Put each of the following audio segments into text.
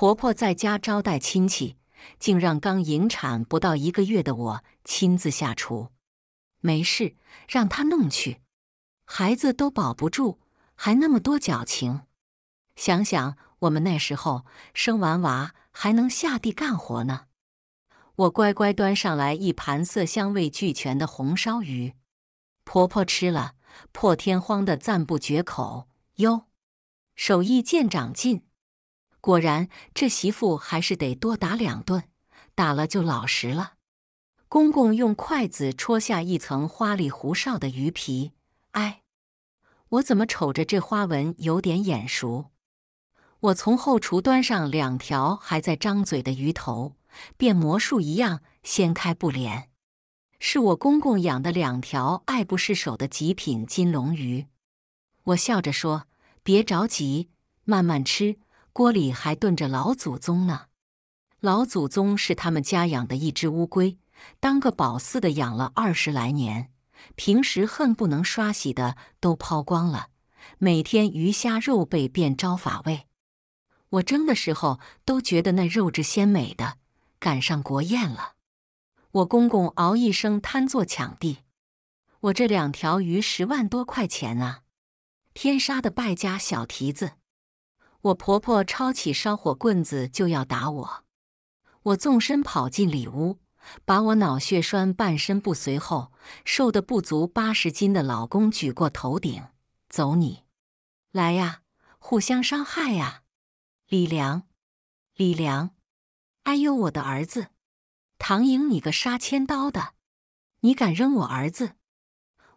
婆婆在家招待亲戚，竟让刚引产不到一个月的我亲自下厨。没事，让她弄去，孩子都保不住，还那么多矫情。想想我们那时候生完娃还能下地干活呢。我乖乖端上来一盘色香味俱全的红烧鱼，婆婆吃了破天荒的赞不绝口：“哟，手艺见长进。”果然，这媳妇还是得多打两顿，打了就老实了。公公用筷子戳下一层花里胡哨的鱼皮，哎，我怎么瞅着这花纹有点眼熟？我从后厨端上两条还在张嘴的鱼头，变魔术一样掀开布帘，是我公公养的两条爱不释手的极品金龙鱼。我笑着说：“别着急，慢慢吃。”锅里还炖着老祖宗呢，老祖宗是他们家养的一只乌龟，当个宝似的养了二十来年，平时恨不能刷洗的都抛光了，每天鱼虾肉贝便招法味。我蒸的时候都觉得那肉质鲜美的，赶上国宴了。我公公嗷一声瘫坐抢地，我这两条鱼十万多块钱啊，天杀的败家小蹄子！我婆婆抄起烧火棍子就要打我，我纵身跑进里屋，把我脑血栓半身不遂后瘦得不足八十斤的老公举过头顶，走你，来呀，互相伤害呀！李良，李良，哎呦我的儿子，唐颖你个杀千刀的，你敢扔我儿子！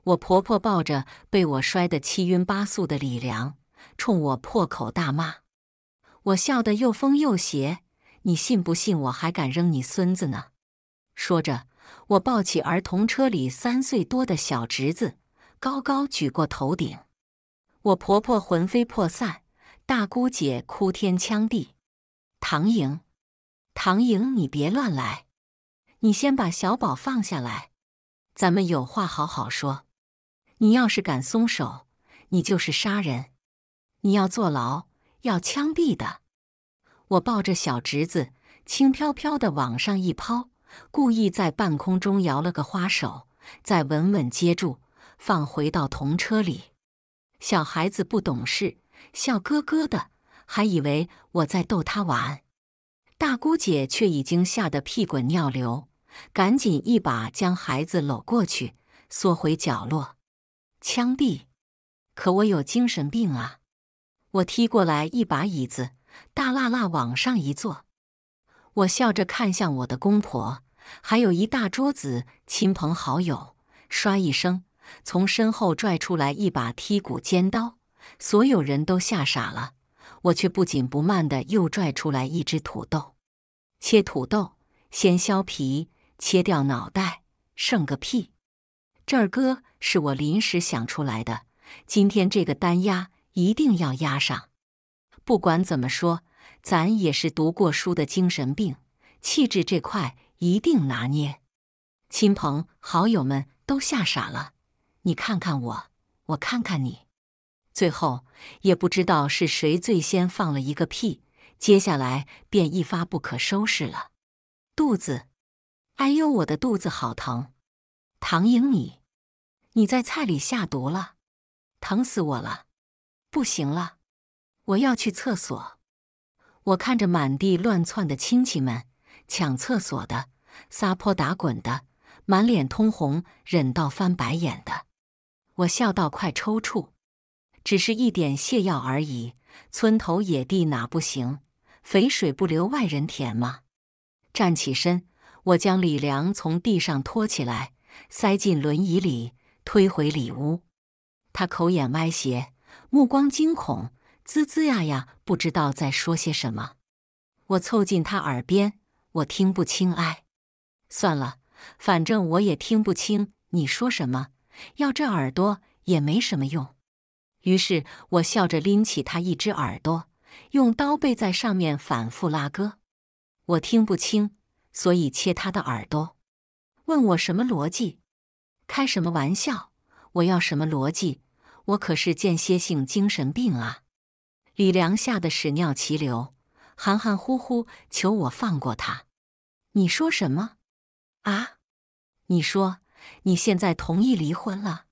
我婆婆抱着被我摔得七晕八素的李良。冲我破口大骂，我笑得又疯又邪。你信不信我还敢扔你孙子呢？说着，我抱起儿童车里三岁多的小侄子，高高举过头顶。我婆婆魂飞魄散，大姑姐哭天抢地。唐莹，唐莹，你别乱来，你先把小宝放下来，咱们有话好好说。你要是敢松手，你就是杀人。你要坐牢，要枪毙的！我抱着小侄子，轻飘飘的往上一抛，故意在半空中摇了个花手，再稳稳接住，放回到童车里。小孩子不懂事，笑咯咯的，还以为我在逗他玩。大姑姐却已经吓得屁滚尿流，赶紧一把将孩子搂过去，缩回角落。枪毙？可我有精神病啊！我踢过来一把椅子，大辣辣往上一坐。我笑着看向我的公婆，还有一大桌子亲朋好友。唰一声，从身后拽出来一把剔骨尖刀，所有人都吓傻了。我却不紧不慢的又拽出来一只土豆，切土豆，先削皮，切掉脑袋，剩个屁。这儿哥是我临时想出来的，今天这个单压。一定要压上。不管怎么说，咱也是读过书的精神病，气质这块一定拿捏。亲朋好友们都吓傻了，你看看我，我看看你，最后也不知道是谁最先放了一个屁，接下来便一发不可收拾了。肚子，哎呦，我的肚子好疼！唐颖，你，你在菜里下毒了，疼死我了！不行了，我要去厕所。我看着满地乱窜的亲戚们，抢厕所的，撒泼打滚的，满脸通红，忍到翻白眼的，我笑到快抽搐。只是一点泻药而已，村头野地哪不行？肥水不流外人田吗？站起身，我将李良从地上拖起来，塞进轮椅里，推回里屋。他口眼歪斜。目光惊恐，吱吱呀呀，不知道在说些什么。我凑近他耳边，我听不清。哎，算了，反正我也听不清你说什么，要这耳朵也没什么用。于是我笑着拎起他一只耳朵，用刀背在上面反复拉割。我听不清，所以切他的耳朵。问我什么逻辑？开什么玩笑？我要什么逻辑？我可是间歇性精神病啊！李良吓得屎尿齐流，含含糊糊求我放过他。你说什么？啊？你说你现在同意离婚了？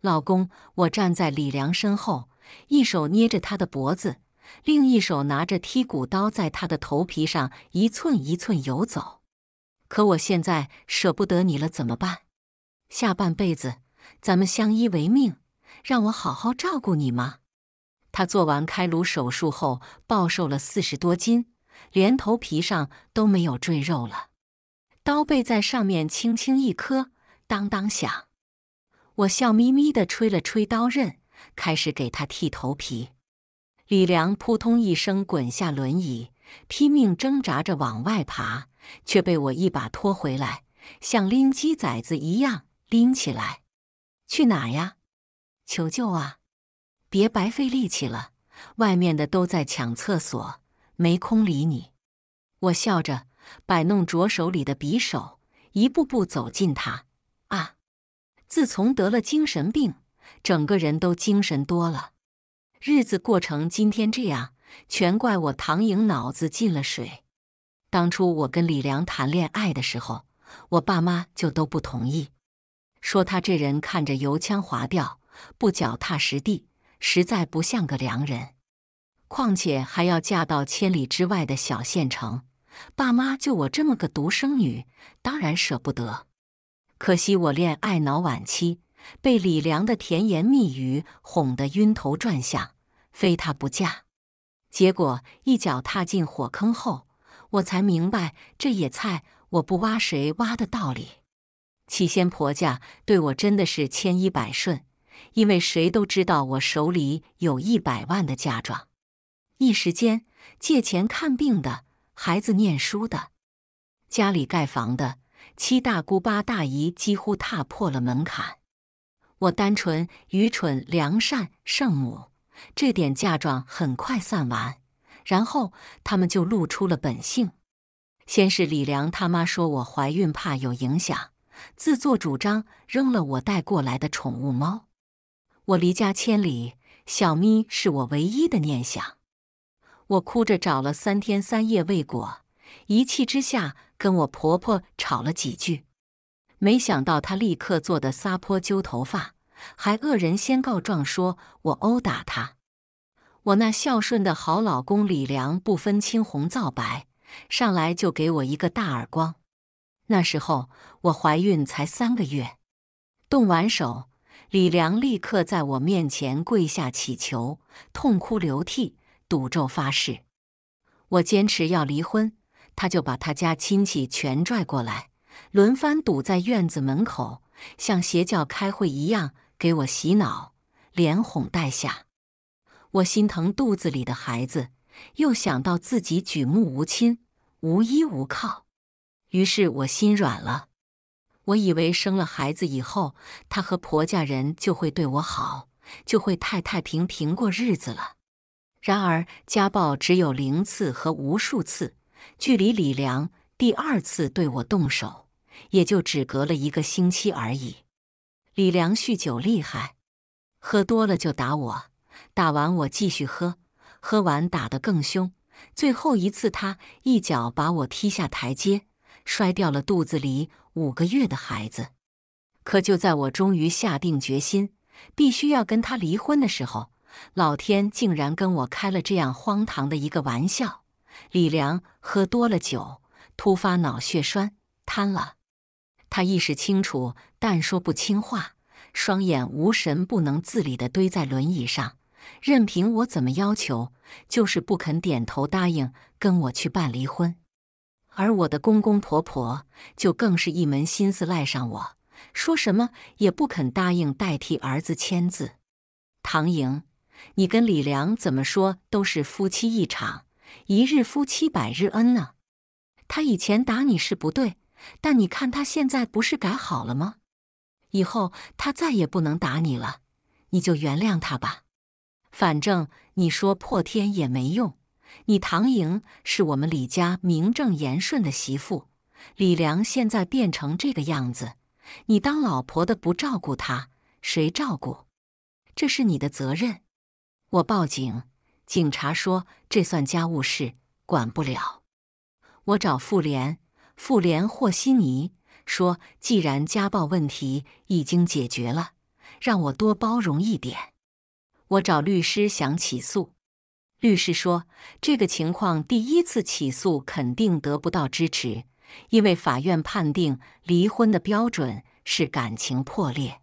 老公，我站在李良身后，一手捏着他的脖子，另一手拿着剔骨刀，在他的头皮上一寸一寸游走。可我现在舍不得你了，怎么办？下半辈子咱们相依为命，让我好好照顾你吗？他做完开颅手术后，暴瘦了四十多斤，连头皮上都没有赘肉了。刀背在上面轻轻一磕，当当响。我笑眯眯地吹了吹刀刃，开始给他剃头皮。李良扑通一声滚下轮椅，拼命挣扎着往外爬，却被我一把拖回来，像拎鸡崽子一样拎起来。去哪呀？求救啊！别白费力气了，外面的都在抢厕所，没空理你。我笑着摆弄着手里的匕首，一步步走近他。啊！自从得了精神病，整个人都精神多了。日子过成今天这样，全怪我唐颖脑子进了水。当初我跟李良谈恋爱的时候，我爸妈就都不同意，说他这人看着油腔滑调，不脚踏实地。实在不像个良人，况且还要嫁到千里之外的小县城，爸妈就我这么个独生女，当然舍不得。可惜我恋爱脑晚期，被李良的甜言蜜语哄得晕头转向，非他不嫁。结果一脚踏进火坑后，我才明白这野菜我不挖谁挖的道理。起先婆家对我真的是千依百顺。因为谁都知道我手里有一百万的嫁妆，一时间借钱看病的、孩子念书的、家里盖房的，七大姑八大姨几乎踏破了门槛。我单纯、愚蠢、良善、圣母，这点嫁妆很快散完，然后他们就露出了本性。先是李良他妈说我怀孕怕有影响，自作主张扔了我带过来的宠物猫。我离家千里，小咪是我唯一的念想。我哭着找了三天三夜未果，一气之下跟我婆婆吵了几句。没想到她立刻做的撒泼揪头发，还恶人先告状说我殴打她。我那孝顺的好老公李良不分青红皂白，上来就给我一个大耳光。那时候我怀孕才三个月，动完手。李良立刻在我面前跪下祈求，痛哭流涕，赌咒发誓。我坚持要离婚，他就把他家亲戚全拽过来，轮番堵在院子门口，像邪教开会一样给我洗脑，连哄带吓。我心疼肚子里的孩子，又想到自己举目无亲，无依无靠，于是我心软了。我以为生了孩子以后，她和婆家人就会对我好，就会太太平平过日子了。然而家暴只有零次和无数次，距离李良第二次对我动手，也就只隔了一个星期而已。李良酗酒厉害，喝多了就打我，打完我继续喝，喝完打得更凶。最后一次，他一脚把我踢下台阶。摔掉了肚子里五个月的孩子，可就在我终于下定决心必须要跟他离婚的时候，老天竟然跟我开了这样荒唐的一个玩笑。李良喝多了酒，突发脑血栓瘫了。他意识清楚，但说不清话，双眼无神，不能自理的堆在轮椅上，任凭我怎么要求，就是不肯点头答应跟我去办离婚。而我的公公婆婆就更是一门心思赖上我，说什么也不肯答应代替儿子签字。唐莹，你跟李良怎么说都是夫妻一场，一日夫妻百日恩呢。他以前打你是不对，但你看他现在不是改好了吗？以后他再也不能打你了，你就原谅他吧。反正你说破天也没用。你唐莹是我们李家名正言顺的媳妇，李良现在变成这个样子，你当老婆的不照顾他，谁照顾？这是你的责任。我报警，警察说这算家务事，管不了。我找妇联，妇联和稀泥说，既然家暴问题已经解决了，让我多包容一点。我找律师想起诉，律师说这个情况第一次起诉肯定得不到支持，因为法院判定离婚的标准是感情破裂，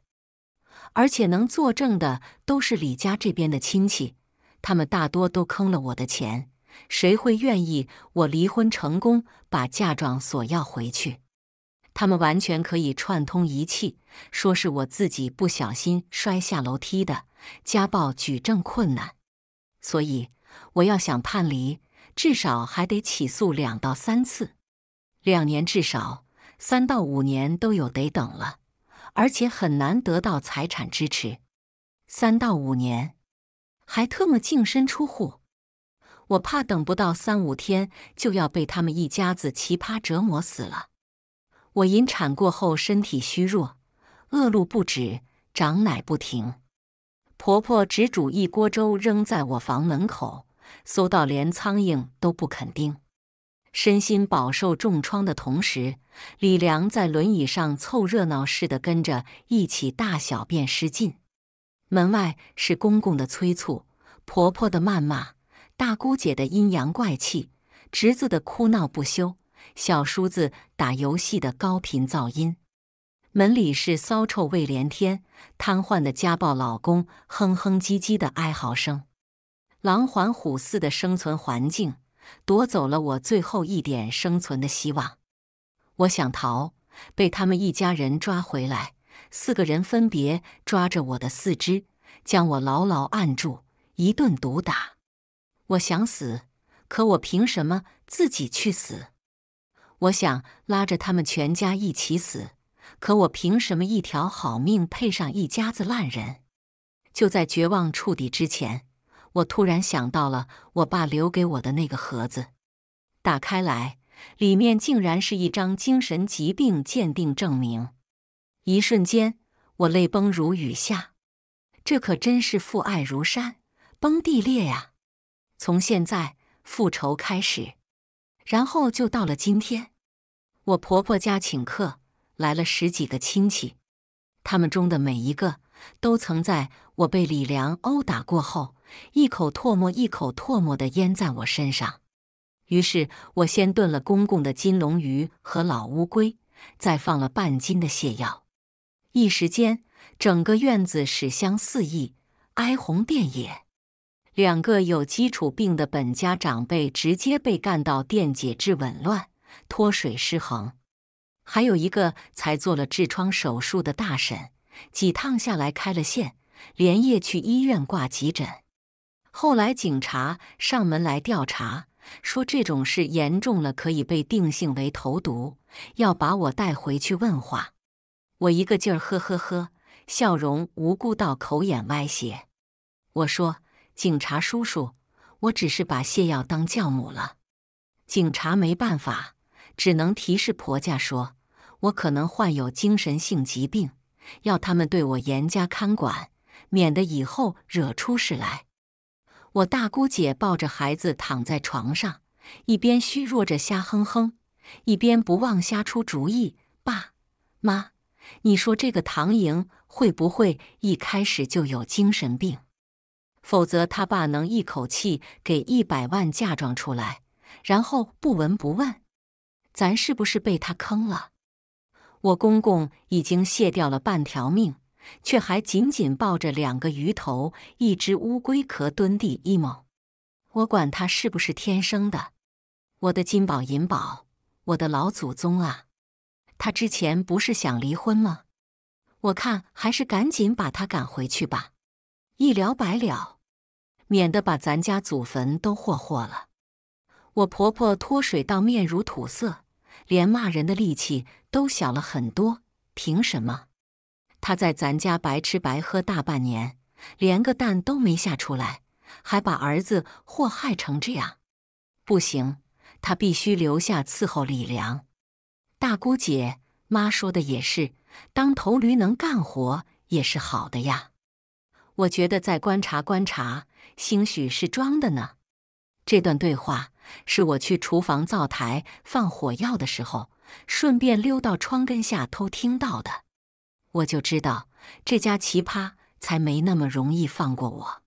而且能作证的都是李家这边的亲戚，他们大多都坑了我的钱，谁会愿意我离婚成功把嫁妆索要回去？他们完全可以串通一气，说是我自己不小心摔下楼梯的。家暴举证困难，所以我要想判离，至少还得起诉两到三次，两年至少，三到五年都有得等了，而且很难得到财产支持。三到五年，还特么净身出户，我怕等不到三五天就要被他们一家子奇葩折磨死了。我引产过后身体虚弱，恶露不止，长奶不停。婆婆只煮一锅粥，扔在我房门口，馊到连苍蝇都不肯叮。身心饱受重创的同时，李良在轮椅上凑热闹似的跟着一起大小便失禁。门外是公公的催促，婆婆的谩骂，大姑姐的阴阳怪气，侄子的哭闹不休，小叔子打游戏的高频噪音。门里是骚臭味连天、瘫痪的家暴老公哼哼唧唧的哀嚎声，狼环虎似的生存环境夺走了我最后一点生存的希望。我想逃，被他们一家人抓回来，四个人分别抓着我的四肢，将我牢牢按住，一顿毒打。我想死，可我凭什么自己去死？我想拉着他们全家一起死。可我凭什么一条好命配上一家子烂人？就在绝望触底之前，我突然想到了我爸留给我的那个盒子，打开来，里面竟然是一张精神疾病鉴定证明。一瞬间，我泪崩如雨下。这可真是父爱如山，崩地裂呀！从现在复仇开始，然后就到了今天，我婆婆家请客。来了十几个亲戚，他们中的每一个都曾在我被李良殴打过后，一口唾沫一口唾沫的咽在我身上。于是我先炖了公公的金龙鱼和老乌龟，再放了半斤的泻药。一时间，整个院子屎香四溢，哀鸿遍野。两个有基础病的本家长辈直接被干到电解质紊乱、脱水失衡。还有一个才做了痔疮手术的大婶，几趟下来开了线，连夜去医院挂急诊。后来警察上门来调查，说这种事严重了，可以被定性为投毒，要把我带回去问话。我一个劲儿呵呵呵，笑容无辜到口眼歪斜。我说：“警察叔叔，我只是把泻药当酵母了。”警察没办法。只能提示婆家说，我可能患有精神性疾病，要他们对我严加看管，免得以后惹出事来。我大姑姐抱着孩子躺在床上，一边虚弱着瞎哼哼，一边不忘瞎出主意：“爸妈，你说这个唐莹会不会一开始就有精神病？否则他爸能一口气给一百万嫁妆出来，然后不闻不问？”咱是不是被他坑了？我公公已经卸掉了半条命，却还紧紧抱着两个鱼头、一只乌龟壳蹲地 emo。我管他是不是天生的，我的金宝银宝，我的老祖宗啊！他之前不是想离婚吗？我看还是赶紧把他赶回去吧，一了百了，免得把咱家祖坟都霍霍了。我婆婆脱水到面如土色，连骂人的力气都小了很多。凭什么？他在咱家白吃白喝大半年，连个蛋都没下出来，还把儿子祸害成这样？不行，他必须留下伺候李良。大姑姐妈说的也是，当头驴能干活也是好的呀。我觉得再观察观察，兴许是装的呢。这段对话。是我去厨房灶台放火药的时候，顺便溜到窗根下偷听到的。我就知道这家奇葩才没那么容易放过我。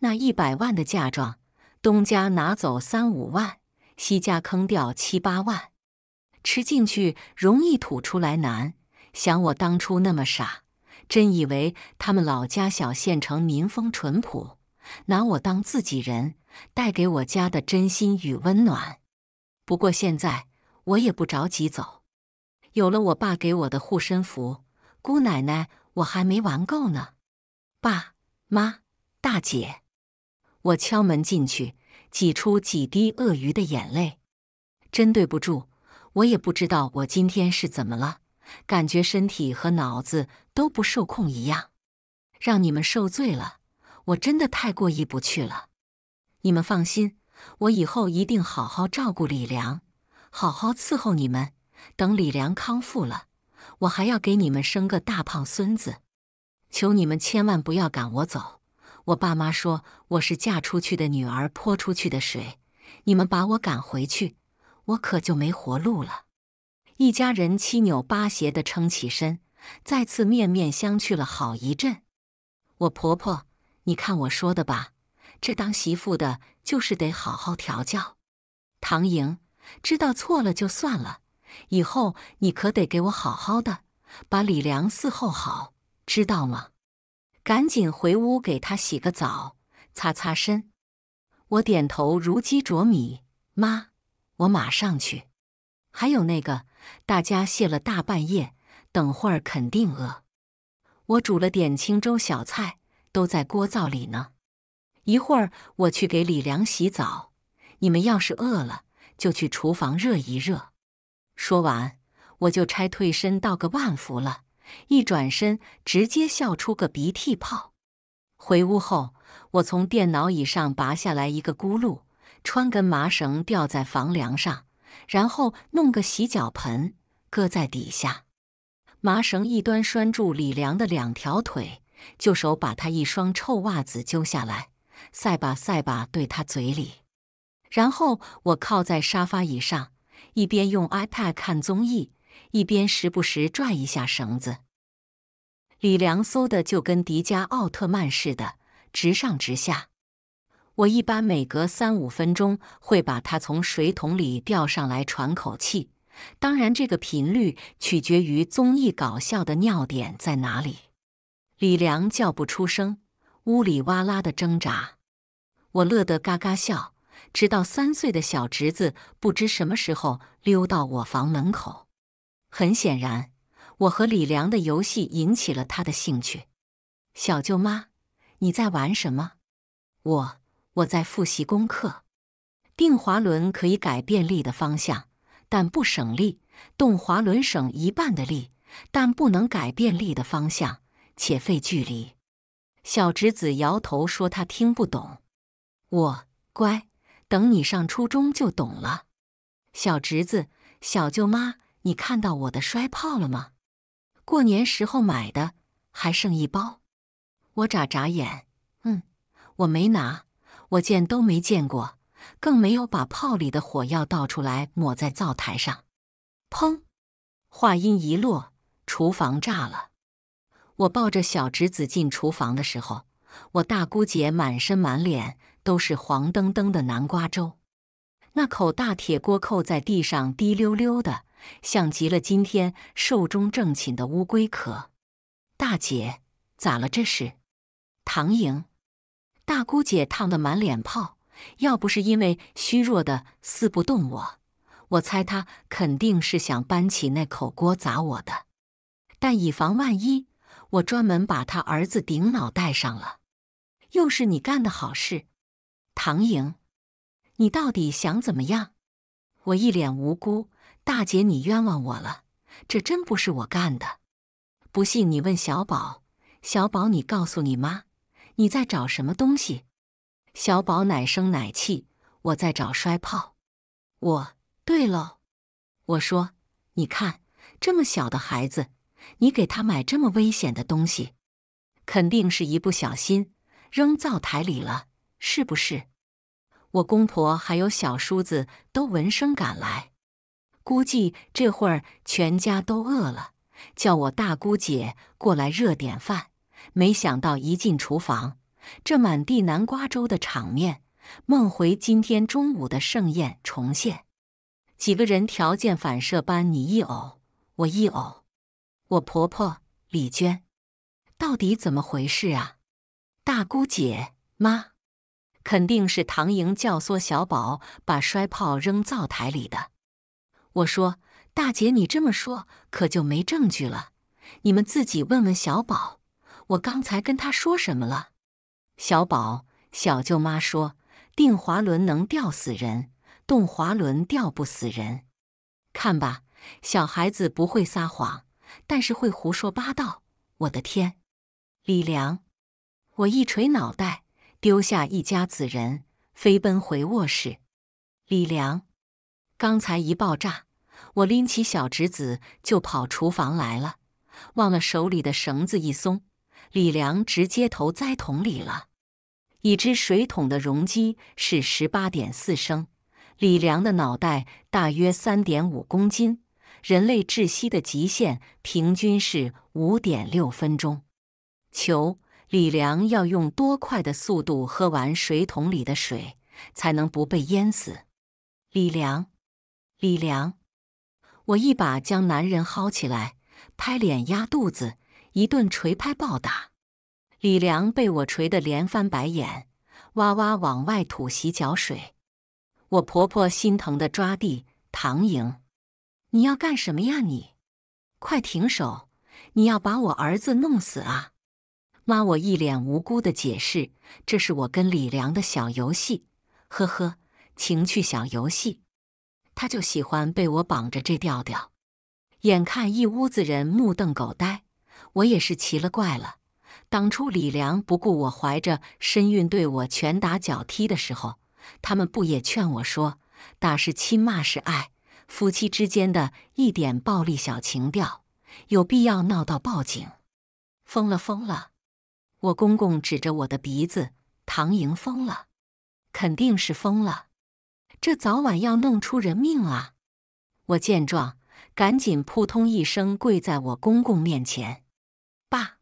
那一百万的嫁妆，东家拿走三五万，西家坑掉七八万，吃进去容易吐出来难。想我当初那么傻，真以为他们老家小县城民风淳朴，拿我当自己人，带给我家的真心与温暖。不过现在我也不着急走，有了我爸给我的护身符，姑奶奶我还没玩够呢。爸妈大姐，我敲门进去，挤出几滴鳄鱼的眼泪，真对不住，我也不知道我今天是怎么了。感觉身体和脑子都不受控一样，让你们受罪了，我真的太过意不去了。你们放心，我以后一定好好照顾李良，好好伺候你们。等李良康复了，我还要给你们生个大胖孙子。求你们千万不要赶我走。我爸妈说我是嫁出去的女儿泼出去的水，你们把我赶回去，我可就没活路了。一家人七扭八斜的撑起身，再次面面相觑了好一阵。我婆婆，你看我说的吧，这当媳妇的就是得好好调教。唐莹，知道错了就算了，以后你可得给我好好的，把李良伺候好，知道吗？赶紧回屋给他洗个澡，擦擦身。我点头如鸡啄米，妈，我马上去。还有那个。大家谢了大半夜，等会儿肯定饿。我煮了点清粥小菜，都在锅灶里呢。一会儿我去给李良洗澡。你们要是饿了，就去厨房热一热。说完，我就差退身道个万福了。一转身，直接笑出个鼻涕泡。回屋后，我从电脑椅上拔下来一个轱辘，穿根麻绳吊在房梁上。然后弄个洗脚盆搁在底下，麻绳一端拴住李良的两条腿，就手把他一双臭袜子揪下来，塞吧塞吧对他嘴里。然后我靠在沙发椅上，一边用 iPad 看综艺，一边时不时拽一下绳子。李良嗖的就跟迪迦奥特曼似的，直上直下。我一般每隔三五分钟会把它从水桶里吊上来喘口气，当然这个频率取决于综艺搞笑的尿点在哪里。李良叫不出声，呜里哇啦的挣扎，我乐得嘎嘎笑。直到三岁的小侄子不知什么时候溜到我房门口，很显然，我和李良的游戏引起了他的兴趣。小舅妈，你在玩什么？我。我在复习功课。定滑轮可以改变力的方向，但不省力；动滑轮省一半的力，但不能改变力的方向，且费距离。小侄子摇头说他听不懂。我乖，等你上初中就懂了。小侄子，小舅妈，你看到我的摔炮了吗？过年时候买的，还剩一包。我眨眨眼，嗯，我没拿。我见都没见过，更没有把炮里的火药倒出来抹在灶台上。砰！话音一落，厨房炸了。我抱着小侄子进厨房的时候，我大姑姐满身满脸都是黄澄澄的南瓜粥，那口大铁锅扣在地上滴溜溜的，像极了今天寿终正寝的乌龟壳。大姐，咋了这是？唐莹。大姑姐烫得满脸泡，要不是因为虚弱的撕不动我，我猜她肯定是想搬起那口锅砸我的。但以防万一，我专门把她儿子顶脑袋上了。又是你干的好事，唐莹，你到底想怎么样？我一脸无辜，大姐你冤枉我了，这真不是我干的。不信你问小宝，小宝你告诉你妈。你在找什么东西？小宝奶声奶气：“我在找摔炮。”我对喽，我说：“你看，这么小的孩子，你给他买这么危险的东西，肯定是一不小心扔灶台里了，是不是？”我公婆还有小叔子都闻声赶来，估计这会儿全家都饿了，叫我大姑姐过来热点饭。没想到一进厨房，这满地南瓜粥的场面，梦回今天中午的盛宴重现。几个人条件反射般，你一呕，我一呕。我婆婆李娟，到底怎么回事啊？大姑姐妈。肯定是唐莹教唆小宝把摔炮扔灶台里的。我说：“大姐，你这么说可就没证据了。你们自己问问小宝，我刚才跟他说什么了？”小宝小舅妈说：“定滑轮能吊死人，动滑轮吊不死人。看吧，小孩子不会撒谎，但是会胡说八道。我的天！”李良，我一捶脑袋。丢下一家子人，飞奔回卧室。李良，刚才一爆炸，我拎起小侄子就跑厨房来了，忘了手里的绳子一松，李良直接头栽桶里了。已知水桶的容积是十八点四升，李良的脑袋大约三点五公斤，人类窒息的极限平均是五点六分钟。求。李良要用多快的速度喝完水桶里的水，才能不被淹死？李良，李良，我一把将男人薅起来，拍脸压肚子，一顿捶拍暴打。李良被我捶得连翻白眼，哇哇往外吐洗脚水。我婆婆心疼的抓地，唐莹，你要干什么呀？你，快停手！你要把我儿子弄死啊！妈，我一脸无辜的解释：“这是我跟李良的小游戏，呵呵，情趣小游戏。他就喜欢被我绑着这调调。”眼看一屋子人目瞪口呆，我也是奇了怪了。当初李良不顾我怀着身孕对我拳打脚踢的时候，他们不也劝我说：“打是亲，骂是爱，夫妻之间的一点暴力小情调，有必要闹到报警？”疯了，疯了！我公公指着我的鼻子：“唐莹疯了，肯定是疯了，这早晚要弄出人命啊！”我见状，赶紧扑通一声跪在我公公面前：“爸，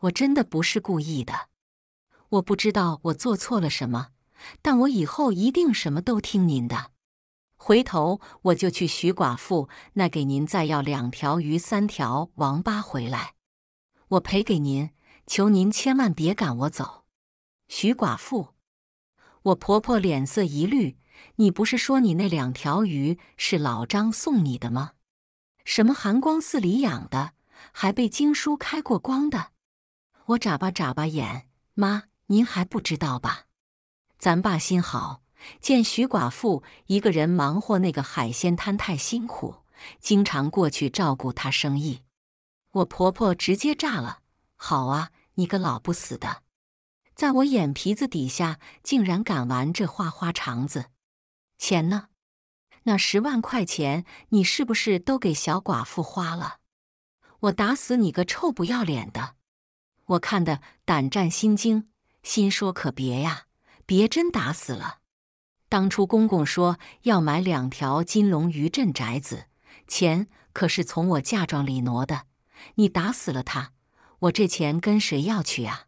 我真的不是故意的，我不知道我做错了什么，但我以后一定什么都听您的。回头我就去徐寡妇那给您再要两条鱼、三条王八回来，我赔给您。”求您千万别赶我走，徐寡妇。我婆婆脸色一绿，你不是说你那两条鱼是老张送你的吗？什么寒光寺里养的，还被经书开过光的？我眨巴眨巴眼，妈，您还不知道吧？咱爸心好，见徐寡妇一个人忙活那个海鲜摊太辛苦，经常过去照顾她生意。我婆婆直接炸了，好啊。你个老不死的，在我眼皮子底下竟然敢玩这花花肠子！钱呢？那十万块钱你是不是都给小寡妇花了？我打死你个臭不要脸的！我看得胆战心惊，心说可别呀，别真打死了。当初公公说要买两条金龙鱼镇宅子，钱可是从我嫁妆里挪的，你打死了他！我这钱跟谁要去啊？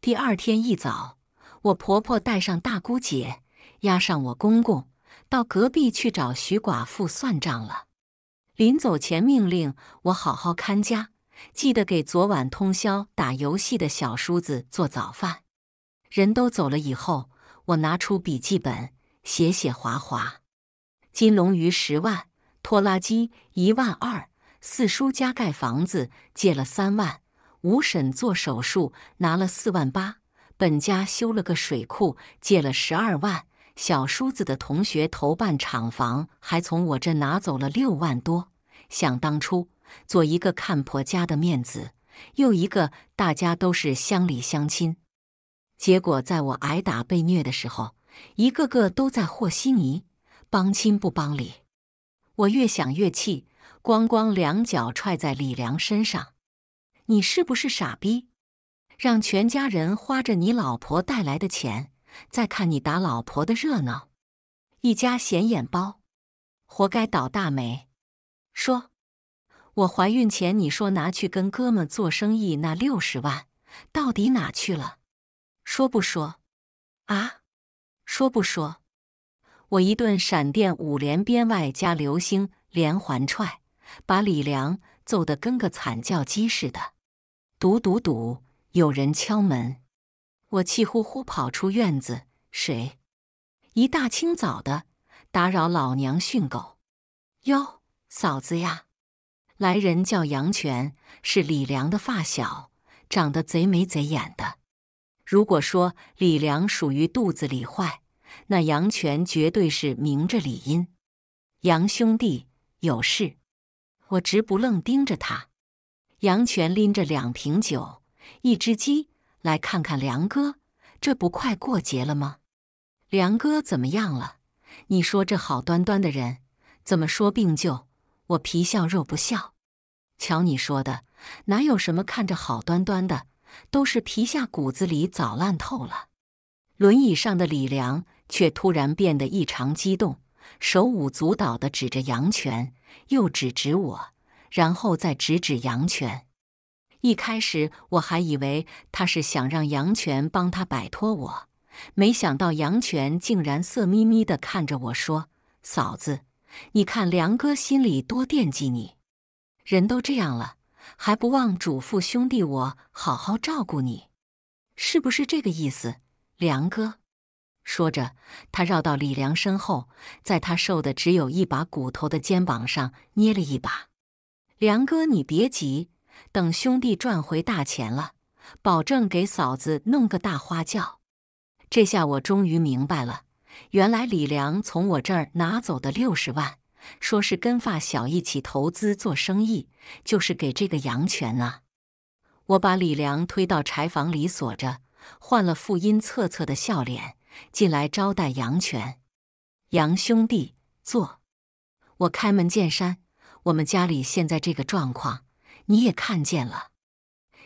第二天一早，我婆婆带上大姑姐，押上我公公，到隔壁去找徐寡妇算账了。临走前命令我好好看家，记得给昨晚通宵打游戏的小叔子做早饭。人都走了以后，我拿出笔记本写写划划：金龙鱼十万，拖拉机一万二，四叔家盖房子借了三万。五婶做手术拿了四万八，本家修了个水库借了十二万，小叔子的同学投办厂房还从我这拿走了六万多。想当初做一个看婆家的面子，又一个大家都是乡里乡亲，结果在我挨打被虐的时候，一个个都在和稀泥，帮亲不帮理。我越想越气，咣咣两脚踹在李良身上。你是不是傻逼？让全家人花着你老婆带来的钱，再看你打老婆的热闹，一家显眼包，活该倒大霉。说，我怀孕前你说拿去跟哥们做生意那六十万，到底哪去了？说不说？啊？说不说？我一顿闪电五连鞭外加流星连环踹，把李良揍得跟个惨叫鸡似的。堵堵堵！有人敲门，我气呼呼跑出院子。谁？一大清早的，打扰老娘训狗。哟，嫂子呀！来人叫杨泉，是李良的发小，长得贼眉贼眼的。如果说李良属于肚子里坏，那杨泉绝对是明着理阴。杨兄弟有事，我直不愣盯着他。杨泉拎着两瓶酒，一只鸡，来看看梁哥，这不快过节了吗？梁哥怎么样了？你说这好端端的人，怎么说病就？我皮笑肉不笑。瞧你说的，哪有什么看着好端端的，都是皮下骨子里早烂透了。轮椅上的李良却突然变得异常激动，手舞足蹈地指着杨泉，又指指我，然后再指指杨泉。一开始我还以为他是想让杨泉帮他摆脱我，没想到杨泉竟然色眯眯地看着我说：“嫂子，你看梁哥心里多惦记你，人都这样了，还不忘嘱咐兄弟我好好照顾你，是不是这个意思？”梁哥，说着，他绕到李良身后，在他瘦的只有一把骨头的肩膀上捏了一把。梁哥，你别急，等兄弟赚回大钱了，保证给嫂子弄个大花轿。这下我终于明白了，原来李良从我这儿拿走的六十万，说是跟发小一起投资做生意，就是给这个杨泉啊。我把李良推到柴房里锁着。换了副阴恻恻的笑脸进来招待杨泉，杨兄弟坐。我开门见山，我们家里现在这个状况你也看见了。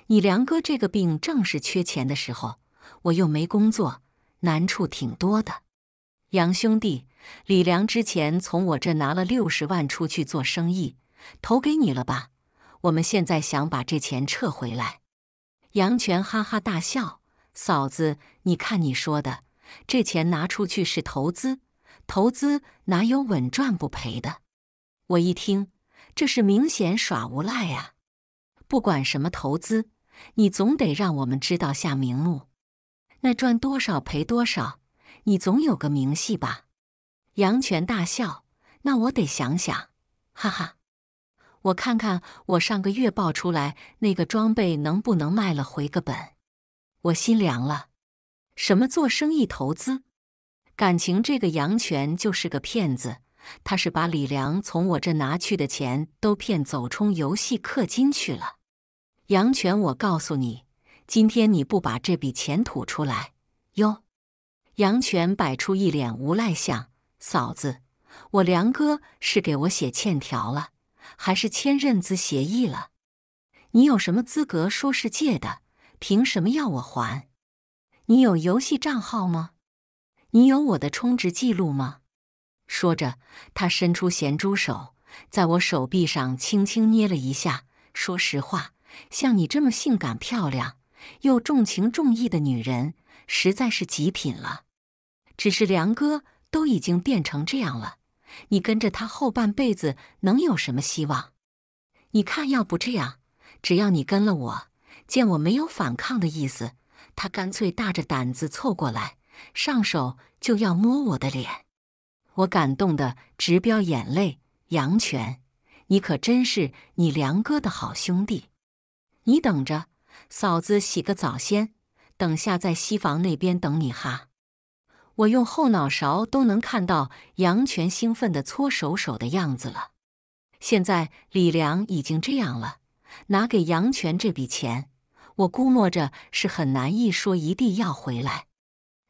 你梁哥这个病正是缺钱的时候，我又没工作，难处挺多的。杨兄弟，李良之前从我这拿了六十万出去做生意，投给你了吧？我们现在想把这钱撤回来。杨泉哈哈大笑。嫂子，你看你说的，这钱拿出去是投资，投资哪有稳赚不赔的？我一听，这是明显耍无赖呀！不管什么投资，你总得让我们知道下名目，那赚多少赔多少，你总有个明细吧？杨泉大笑，那我得想想，哈哈，我看看我上个月报出来那个装备能不能卖了回个本。我心凉了，什么做生意投资？感情这个杨泉就是个骗子，他是把李良从我这拿去的钱都骗走充游戏氪金去了。杨泉，我告诉你，今天你不把这笔钱吐出来，哟！杨泉摆出一脸无赖相，嫂子，我梁哥是给我写欠条了，还是签认资协议了？你有什么资格说是借的？凭什么要我还？你有游戏账号吗？你有我的充值记录吗？说着，他伸出咸猪手，在我手臂上轻轻捏了一下。说实话，像你这么性感漂亮又重情重义的女人，实在是极品了。只是梁哥都已经变成这样了，你跟着他后半辈子能有什么希望？你看，要不这样，只要你跟了我。见我没有反抗的意思，他干脆大着胆子凑过来，上手就要摸我的脸。我感动的直飙眼泪。杨泉，你可真是你梁哥的好兄弟。你等着，嫂子洗个澡先，等下在西房那边等你哈。我用后脑勺都能看到杨泉兴奋的搓手手的样子了。现在李良已经这样了，拿给杨泉这笔钱。我估摸着是很难一说一地要回来，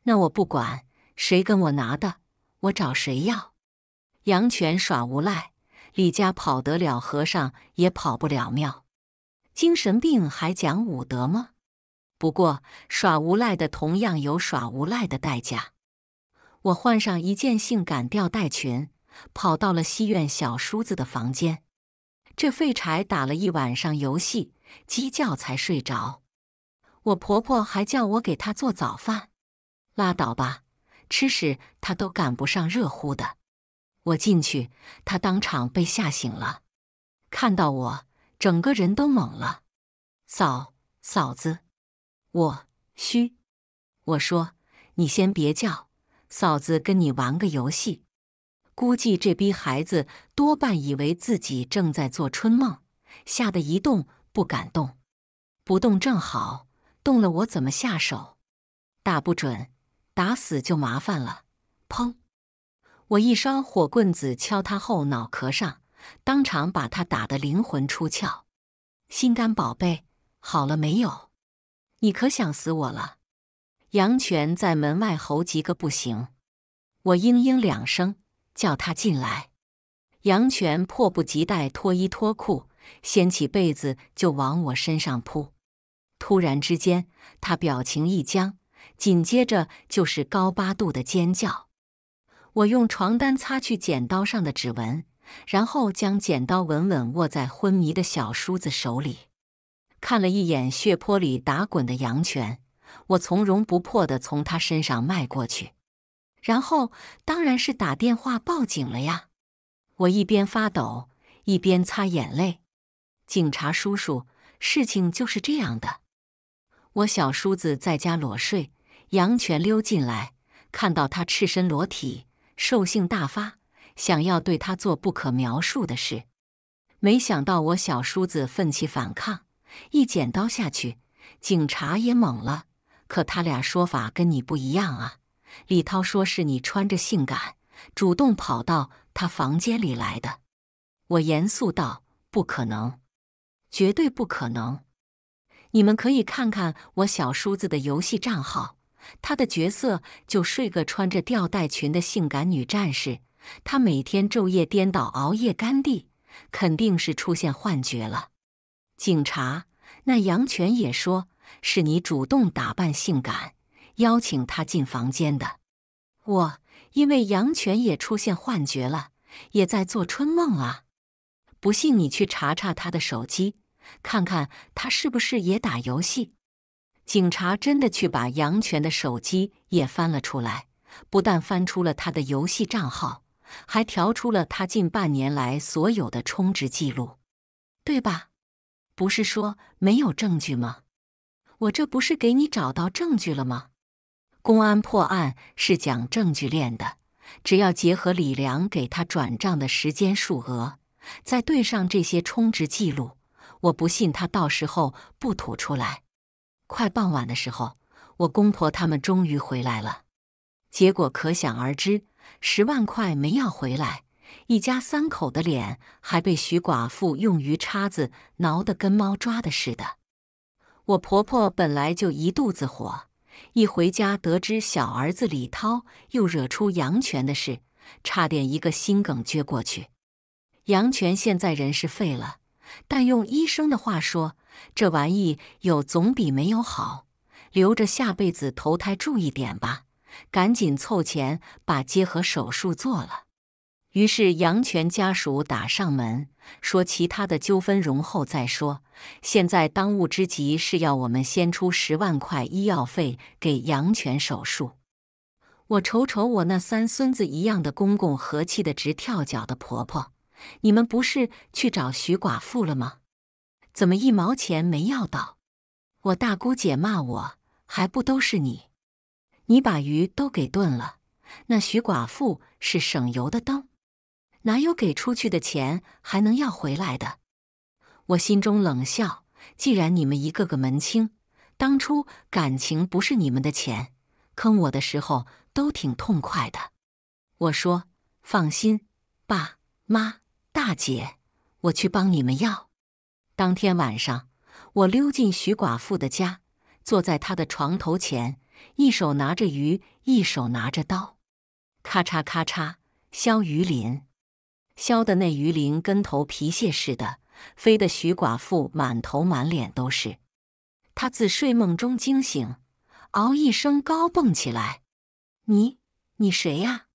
那我不管谁跟我拿的，我找谁要。杨泉耍无赖，李家跑得了和尚也跑不了庙，精神病还讲武德吗？不过耍无赖的同样有耍无赖的代价。我换上一件性感吊带裙，跑到了西院小叔子的房间。这废柴打了一晚上游戏，鸡叫才睡着。我婆婆还叫我给她做早饭，拉倒吧，吃屎他都赶不上热乎的。我进去，他当场被吓醒了，看到我，整个人都懵了。嫂嫂子，我嘘，我说你先别叫，嫂子跟你玩个游戏。估计这逼孩子多半以为自己正在做春梦，吓得一动不敢动。不动正好，动了我怎么下手？打不准，打死就麻烦了。砰！我一烧火棍子敲他后脑壳上，当场把他打得灵魂出窍。心肝宝贝，好了没有？你可想死我了？杨泉在门外吼急个不行。我嘤嘤两声。叫他进来，杨泉迫不及待脱衣脱裤，掀起被子就往我身上扑。突然之间，他表情一僵，紧接着就是高八度的尖叫。我用床单擦去剪刀上的指纹，然后将剪刀稳稳握在昏迷的小叔子手里。看了一眼血泊里打滚的杨泉，我从容不迫地从他身上迈过去。然后当然是打电话报警了呀！我一边发抖一边擦眼泪。警察叔叔，事情就是这样的。我小叔子在家裸睡，杨泉溜进来，看到他赤身裸体，兽性大发，想要对他做不可描述的事。没想到我小叔子奋起反抗，一剪刀下去，警察也懵了。可他俩说法跟你不一样啊！李涛说：“是你穿着性感，主动跑到他房间里来的。”我严肃道：“不可能，绝对不可能！你们可以看看我小叔子的游戏账号，他的角色就睡个穿着吊带裙的性感女战士。他每天昼夜颠倒，熬夜干地，肯定是出现幻觉了。”警察，那杨泉也说是你主动打扮性感。邀请他进房间的我，因为杨泉也出现幻觉了，也在做春梦啊！不信你去查查他的手机，看看他是不是也打游戏。警察真的去把杨泉的手机也翻了出来，不但翻出了他的游戏账号，还调出了他近半年来所有的充值记录，对吧？不是说没有证据吗？我这不是给你找到证据了吗？公安破案是讲证据链的，只要结合李良给他转账的时间数额，再对上这些充值记录，我不信他到时候不吐出来。快傍晚的时候，我公婆他们终于回来了，结果可想而知，十万块没要回来，一家三口的脸还被徐寡妇用鱼叉子挠得跟猫抓的似的。我婆婆本来就一肚子火。一回家得知小儿子李涛又惹出杨泉的事，差点一个心梗撅过去。杨泉现在人是废了，但用医生的话说，这玩意有总比没有好，留着下辈子投胎注意点吧。赶紧凑钱把结合手术做了。于是杨泉家属打上门，说其他的纠纷容后再说。现在当务之急是要我们先出十万块医药费给杨泉手术。我瞅瞅我那三孙子一样的公公和气得直跳脚的婆婆，你们不是去找徐寡妇了吗？怎么一毛钱没要到？我大姑姐骂我，还不都是你？你把鱼都给炖了，那徐寡妇是省油的灯。哪有给出去的钱还能要回来的？我心中冷笑。既然你们一个个门清，当初感情不是你们的钱，坑我的时候都挺痛快的。我说：“放心，爸妈、大姐，我去帮你们要。”当天晚上，我溜进徐寡妇的家，坐在她的床头前，一手拿着鱼，一手拿着刀，咔嚓咔嚓削鱼鳞。削的那鱼鳞跟头皮屑似的，飞得徐寡妇满头满脸都是。他自睡梦中惊醒，嗷一声高蹦起来：“你，你谁呀？”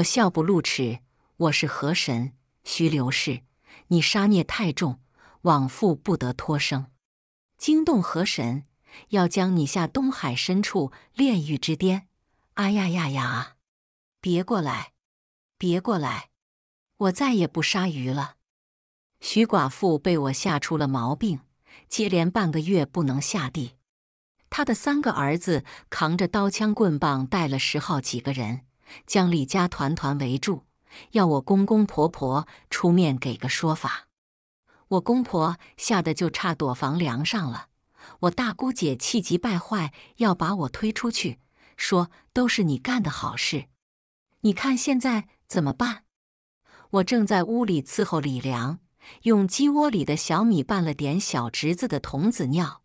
我笑不露齿：“我是河神徐流氏，你杀孽太重，往复不得脱生，惊动河神，要将你下东海深处炼狱之巅。啊呀呀呀！别过来，别过来！我再也不杀鱼了。”徐寡妇被我吓出了毛病，接连半个月不能下地。他的三个儿子扛着刀枪棍棒，带了十好几个人，将李家团团围住，要我公公婆婆出面给个说法。我公婆吓得就差躲房梁上了。我大姑姐气急败坏，要把我推出去，说都是你干的好事。你看现在怎么办？我正在屋里伺候李良。用鸡窝里的小米拌了点小侄子的童子尿，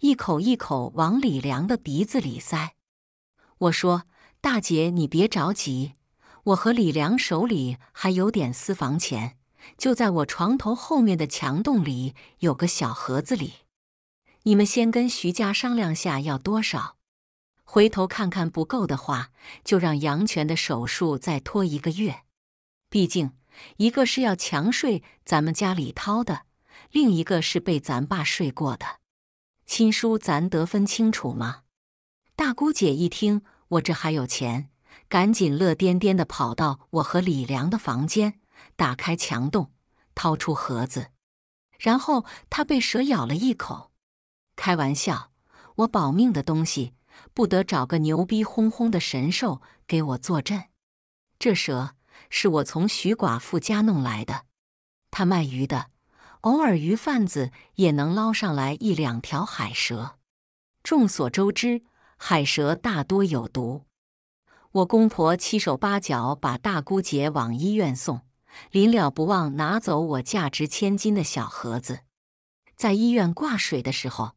一口一口往李良的鼻子里塞。我说：“大姐，你别着急，我和李良手里还有点私房钱，就在我床头后面的墙洞里有个小盒子里。你们先跟徐家商量下要多少，回头看看不够的话，就让杨泉的手术再拖一个月。毕竟……”一个是要强睡咱们家李涛的，另一个是被咱爸睡过的，亲疏咱得分清楚吗？大姑姐一听我这还有钱，赶紧乐颠颠的跑到我和李良的房间，打开墙洞，掏出盒子，然后他被蛇咬了一口。开玩笑，我保命的东西不得找个牛逼哄哄的神兽给我坐镇？这蛇。是我从徐寡妇家弄来的，他卖鱼的，偶尔鱼贩子也能捞上来一两条海蛇。众所周知，海蛇大多有毒。我公婆七手八脚把大姑姐往医院送，临了不忘拿走我价值千金的小盒子。在医院挂水的时候，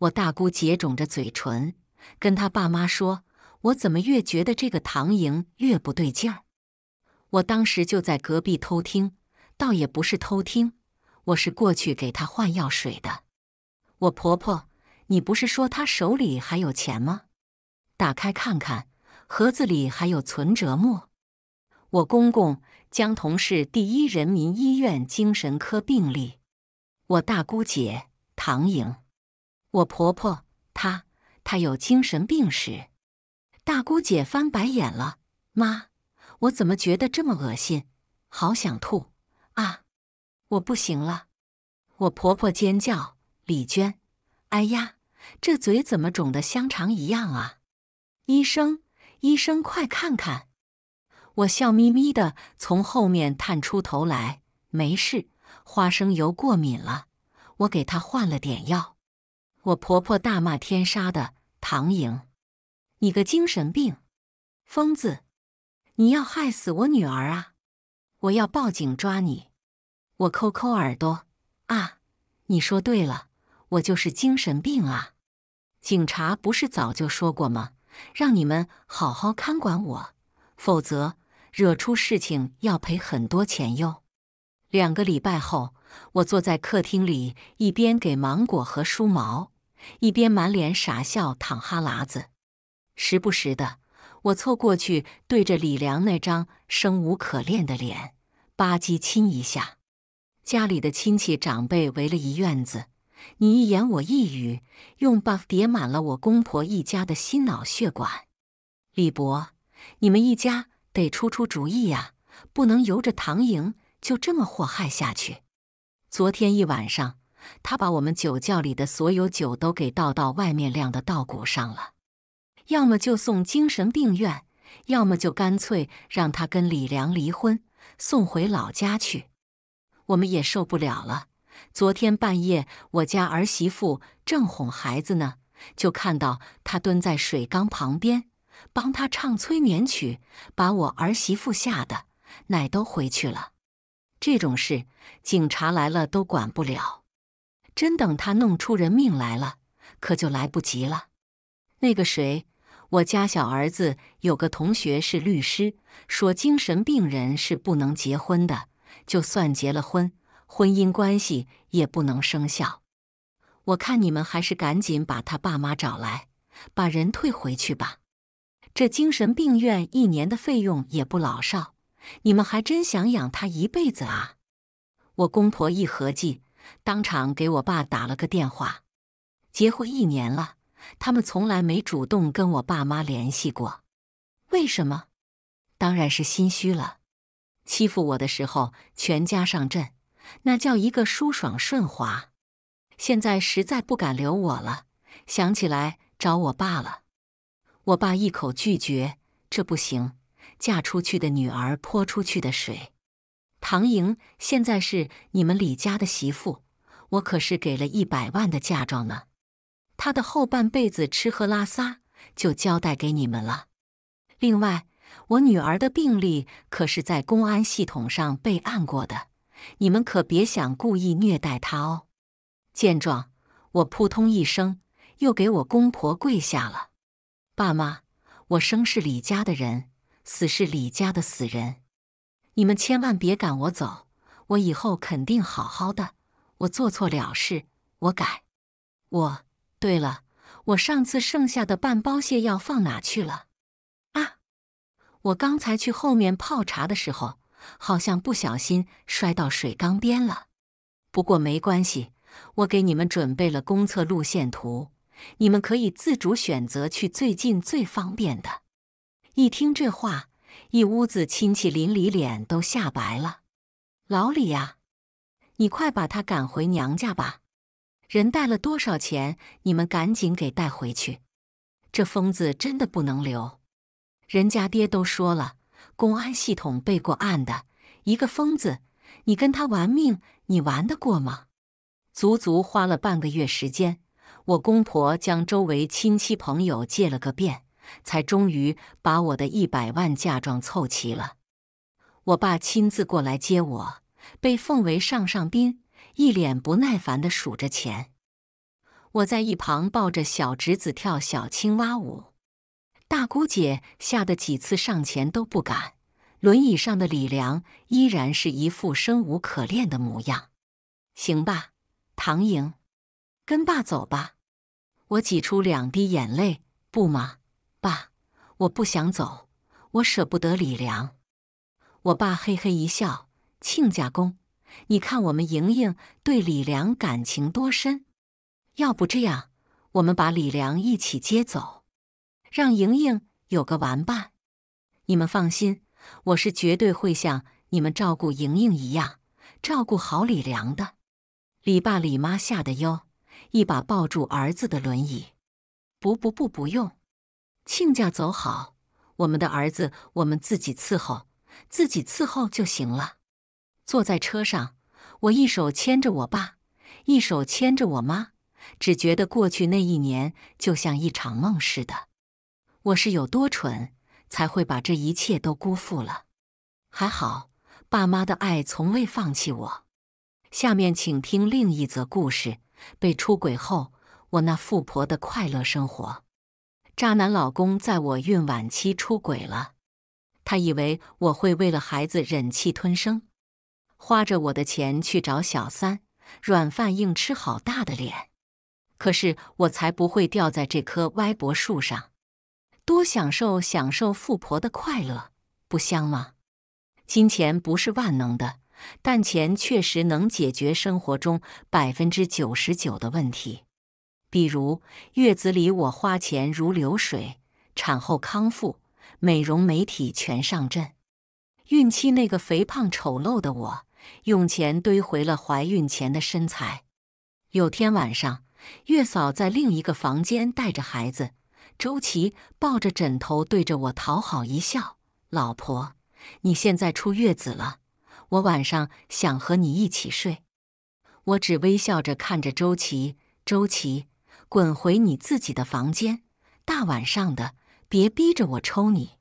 我大姑姐肿着嘴唇，跟他爸妈说：“我怎么越觉得这个唐莹越不对劲儿？”我当时就在隔壁偷听，倒也不是偷听，我是过去给她换药水的。我婆婆，你不是说她手里还有钱吗？打开看看，盒子里还有存折末。我公公江同市第一人民医院精神科病历。我大姑姐唐颖，我婆婆她她有精神病史。大姑姐翻白眼了，妈。我怎么觉得这么恶心？好想吐啊！我不行了！我婆婆尖叫：“李娟，哎呀，这嘴怎么肿得香肠一样啊！”医生，医生，快看看！我笑眯眯的从后面探出头来：“没事，花生油过敏了。”我给她换了点药。我婆婆大骂天杀的唐颖：“你个精神病，疯子！”你要害死我女儿啊！我要报警抓你！我抠抠耳朵啊！你说对了，我就是精神病啊！警察不是早就说过吗？让你们好好看管我，否则惹出事情要赔很多钱哟。两个礼拜后，我坐在客厅里，一边给芒果和梳毛，一边满脸傻笑淌哈喇子，时不时的。我凑过去，对着李良那张生无可恋的脸吧唧亲一下。家里的亲戚长辈围了一院子，你一言我一语，用 buff 叠满了我公婆一家的心脑血管。李伯，你们一家得出出主意呀，不能由着唐莹就这么祸害下去。昨天一晚上，他把我们酒窖里的所有酒都给倒到外面晾的稻谷上了。要么就送精神病院，要么就干脆让他跟李良离婚，送回老家去。我们也受不了了。昨天半夜，我家儿媳妇正哄孩子呢，就看到他蹲在水缸旁边，帮他唱催眠曲，把我儿媳妇吓得奶都回去了。这种事，警察来了都管不了。真等他弄出人命来了，可就来不及了。那个谁？我家小儿子有个同学是律师，说精神病人是不能结婚的，就算结了婚，婚姻关系也不能生效。我看你们还是赶紧把他爸妈找来，把人退回去吧。这精神病院一年的费用也不老少，你们还真想养他一辈子啊？我公婆一合计，当场给我爸打了个电话。结婚一年了，他们从来没主动跟我爸妈联系过，为什么？当然是心虚了。欺负我的时候，全家上阵，那叫一个舒爽顺滑。现在实在不敢留我了，想起来找我爸了。我爸一口拒绝，这不行，嫁出去的女儿泼出去的水。唐莹现在是你们李家的媳妇，我可是给了一百万的嫁妆呢。她的后半辈子吃喝拉撒就交代给你们了。另外，我女儿的病历可是在公安系统上备案过的，你们可别想故意虐待她哦。见状，我扑通一声又给我公婆跪下了。爸妈，我生是李家的人，死是李家的死人，你们千万别赶我走，我以后肯定好好的。我做错了事，我改。我，对了，我上次剩下的半包泻药放哪去了？啊，我刚才去后面泡茶的时候，好像不小心摔到水缸边了。不过没关系，我给你们准备了公厕路线图。你们可以自主选择去最近最方便的。一听这话，一屋子亲戚邻里脸都吓白了。老李呀，你快把他赶回娘家吧！人带了多少钱？你们赶紧给带回去。这疯子真的不能留。人家爹都说了，公安系统备过案的一个疯子，你跟他玩命，你玩得过吗？足足花了半个月时间。我公婆将周围亲戚朋友借了个遍，才终于把我的一百万嫁妆凑齐了。我爸亲自过来接我，被奉为上上宾，一脸不耐烦地数着钱。我在一旁抱着小侄子跳小青蛙舞，大姑姐吓得几次上前都不敢。轮椅上的李良依然是一副生无可恋的模样。行吧，唐莹，跟爸走吧。我挤出两滴眼泪，不嘛，爸，我不想走，我舍不得李良。我爸嘿嘿一笑，亲家公，你看我们莹莹对李良感情多深，要不这样，我们把李良一起接走，让莹莹有个玩伴。你们放心，我是绝对会像你们照顾莹莹一样照顾好李良的。李爸李妈吓得哟。一把抱住儿子的轮椅，不不不，不用，亲家走好，我们的儿子我们自己伺候，自己伺候就行了。坐在车上，我一手牵着我爸，一手牵着我妈，只觉得过去那一年就像一场梦似的。我是有多蠢，才会把这一切都辜负了？还好，爸妈的爱从未放弃我。下面请听另一则故事。被出轨后，我那富婆的快乐生活。渣男老公在我孕晚期出轨了，他以为我会为了孩子忍气吞声，花着我的钱去找小三，软饭硬吃好大的脸。可是我才不会掉在这棵歪脖树上，多享受享受富婆的快乐，不香吗？金钱不是万能的。但钱确实能解决生活中百分之九十九的问题，比如月子里我花钱如流水，产后康复、美容美体全上阵；孕期那个肥胖丑陋的我，用钱堆回了怀孕前的身材。有天晚上，月嫂在另一个房间带着孩子，周琦抱着枕头对着我讨好一笑：“老婆，你现在出月子了。”我晚上想和你一起睡，我只微笑着看着周琦。周琦，滚回你自己的房间！大晚上的，别逼着我抽你。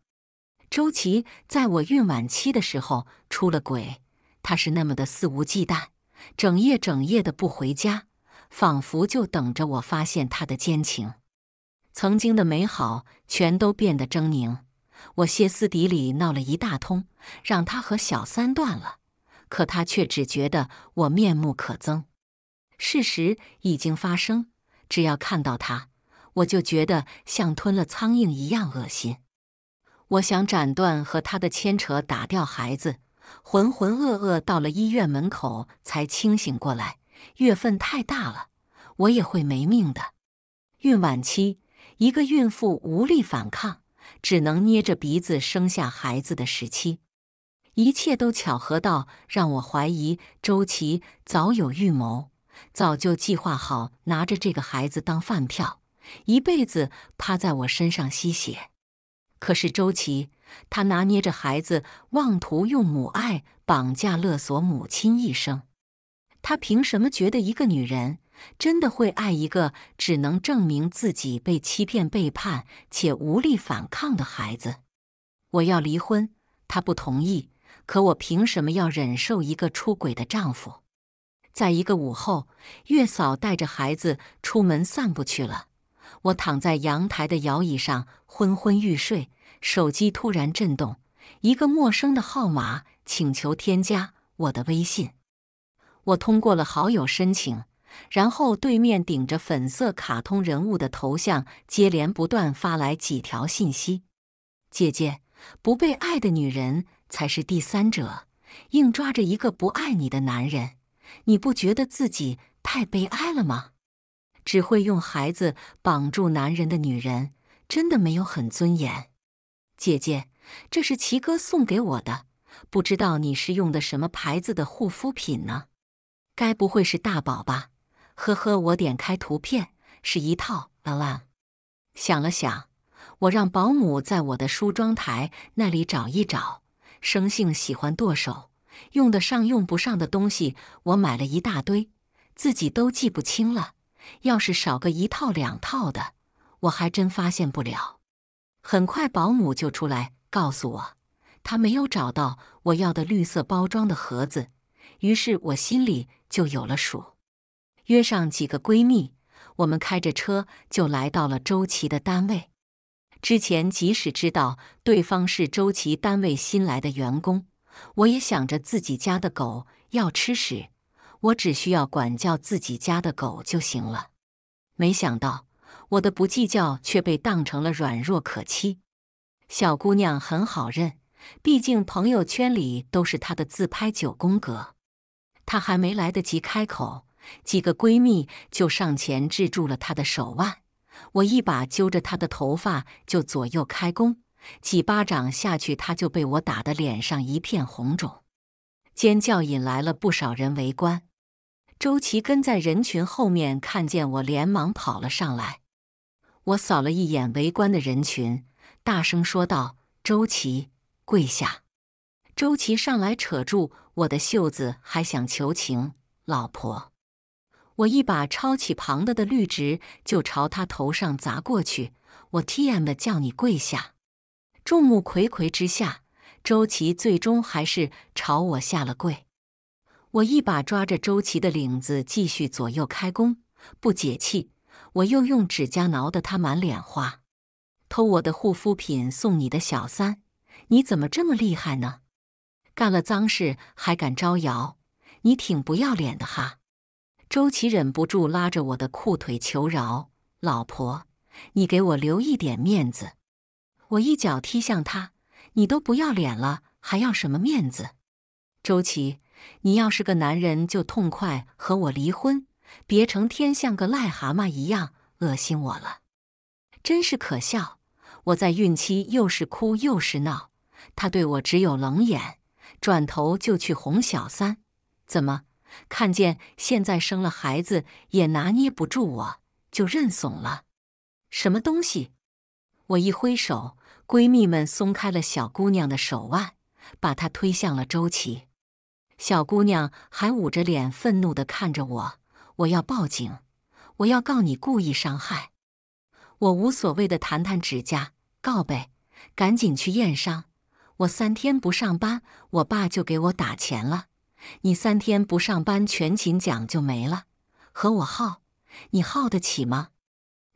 周琦在我孕晚期的时候出了轨，他是那么的肆无忌惮，整夜整夜的不回家，仿佛就等着我发现他的奸情。曾经的美好全都变得狰狞。我歇斯底里闹了一大通，让他和小三断了，可他却只觉得我面目可憎。事实已经发生，只要看到他，我就觉得像吞了苍蝇一样恶心。我想斩断和他的牵扯，打掉孩子，浑浑噩噩到了医院门口才清醒过来。月份太大了，我也会没命的。孕晚期，一个孕妇无力反抗，只能捏着鼻子生下孩子的时期，一切都巧合到让我怀疑周琦早有预谋，早就计划好拿着这个孩子当饭票，一辈子趴在我身上吸血。可是周琦，他拿捏着孩子，妄图用母爱绑架勒索母亲一生。他凭什么觉得一个女人真的会爱一个只能证明自己被欺骗、背叛且无力反抗的孩子？我要离婚，他不同意。可我凭什么要忍受一个出轨的丈夫？在一个午后，月嫂带着孩子出门散步去了。我躺在阳台的摇椅上昏昏欲睡，手机突然震动，一个陌生的号码请求添加我的微信。我通过了好友申请，然后对面顶着粉色卡通人物的头像接连不断发来几条信息：“姐姐，不被爱的女人才是第三者，硬抓着一个不爱你的男人，你不觉得自己太悲哀了吗？”只会用孩子绑住男人的女人，真的没有很尊严。姐姐，这是齐哥送给我的，不知道你是用的什么牌子的护肤品呢？该不会是大宝吧？呵呵，我点开图片，是一套。啦啦，想了想，我让保姆在我的梳妆台那里找一找。生性喜欢剁手，用得上用不上的东西，我买了一大堆，自己都记不清了。要是少个一套两套的，我还真发现不了。很快保姆就出来告诉我，他没有找到我要的绿色包装的盒子。于是我心里就有了数，约上几个闺蜜，我们开着车就来到了周琦的单位。之前即使知道对方是周琦单位新来的员工，我也想着自己家的狗要吃屎。我只需要管教自己家的狗就行了，没想到我的不计较却被当成了软弱可欺。小姑娘很好认，毕竟朋友圈里都是她的自拍九宫格。她还没来得及开口，几个闺蜜就上前制住了她的手腕。我一把揪着她的头发就左右开弓，几巴掌下去，她就被我打得脸上一片红肿。尖叫引来了不少人围观。周琦跟在人群后面，看见我，连忙跑了上来。我扫了一眼围观的人群，大声说道：“周琦，跪下！”周琦上来扯住我的袖子，还想求情：“老婆！”我一把抄起旁的的绿植，就朝他头上砸过去。我 T M 的叫你跪下！众目睽睽之下。周琦最终还是朝我下了跪，我一把抓着周琦的领子，继续左右开弓。不解气，我又用指甲挠得他满脸花。偷我的护肤品送你的小三，你怎么这么厉害呢？干了脏事还敢招摇，你挺不要脸的哈！周琦忍不住拉着我的裤腿求饶：“老婆，你给我留一点面子。”我一脚踢向他。你都不要脸了，还要什么面子？周琦，你要是个男人，就痛快和我离婚，别成天像个癞蛤蟆一样恶心我了，真是可笑！我在孕期又是哭又是闹，他对我只有冷眼，转头就去哄小三。怎么，看见现在生了孩子也拿捏不住我，就认怂了？什么东西？我一挥手。闺蜜们松开了小姑娘的手腕，把她推向了周琦。小姑娘还捂着脸，愤怒地看着我：“我要报警，我要告你故意伤害。”我无所谓的弹弹指甲，告呗，赶紧去验伤。我三天不上班，我爸就给我打钱了。你三天不上班，全勤奖就没了。和我耗，你耗得起吗？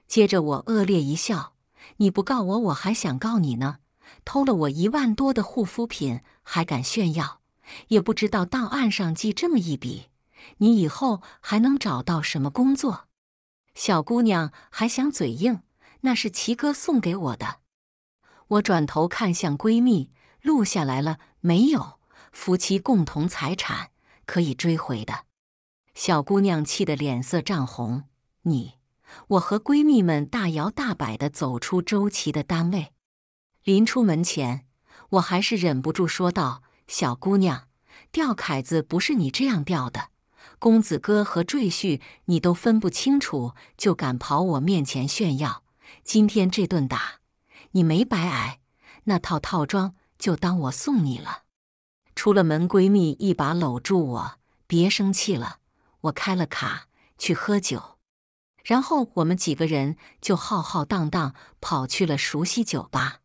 接着我恶劣一笑。你不告我，我还想告你呢！偷了我一万多的护肤品，还敢炫耀？也不知道档案上记这么一笔，你以后还能找到什么工作？”小姑娘还想嘴硬，那是齐哥送给我的。我转头看向闺蜜，录下来了没有？夫妻共同财产可以追回的。小姑娘气得脸色涨红。你，我和闺蜜们大摇大摆地走出周琦的单位。临出门前，我还是忍不住说道：“小姑娘，钓凯子不是你这样钓的。公子哥和赘婿你都分不清楚，就敢跑我面前炫耀。今天这顿打，你没白挨。那套套装就当我送你了。”出了门，闺蜜一把搂住我：“别生气了，我开了卡去喝酒。”然后我们几个人就浩浩荡荡跑去了熟悉酒吧。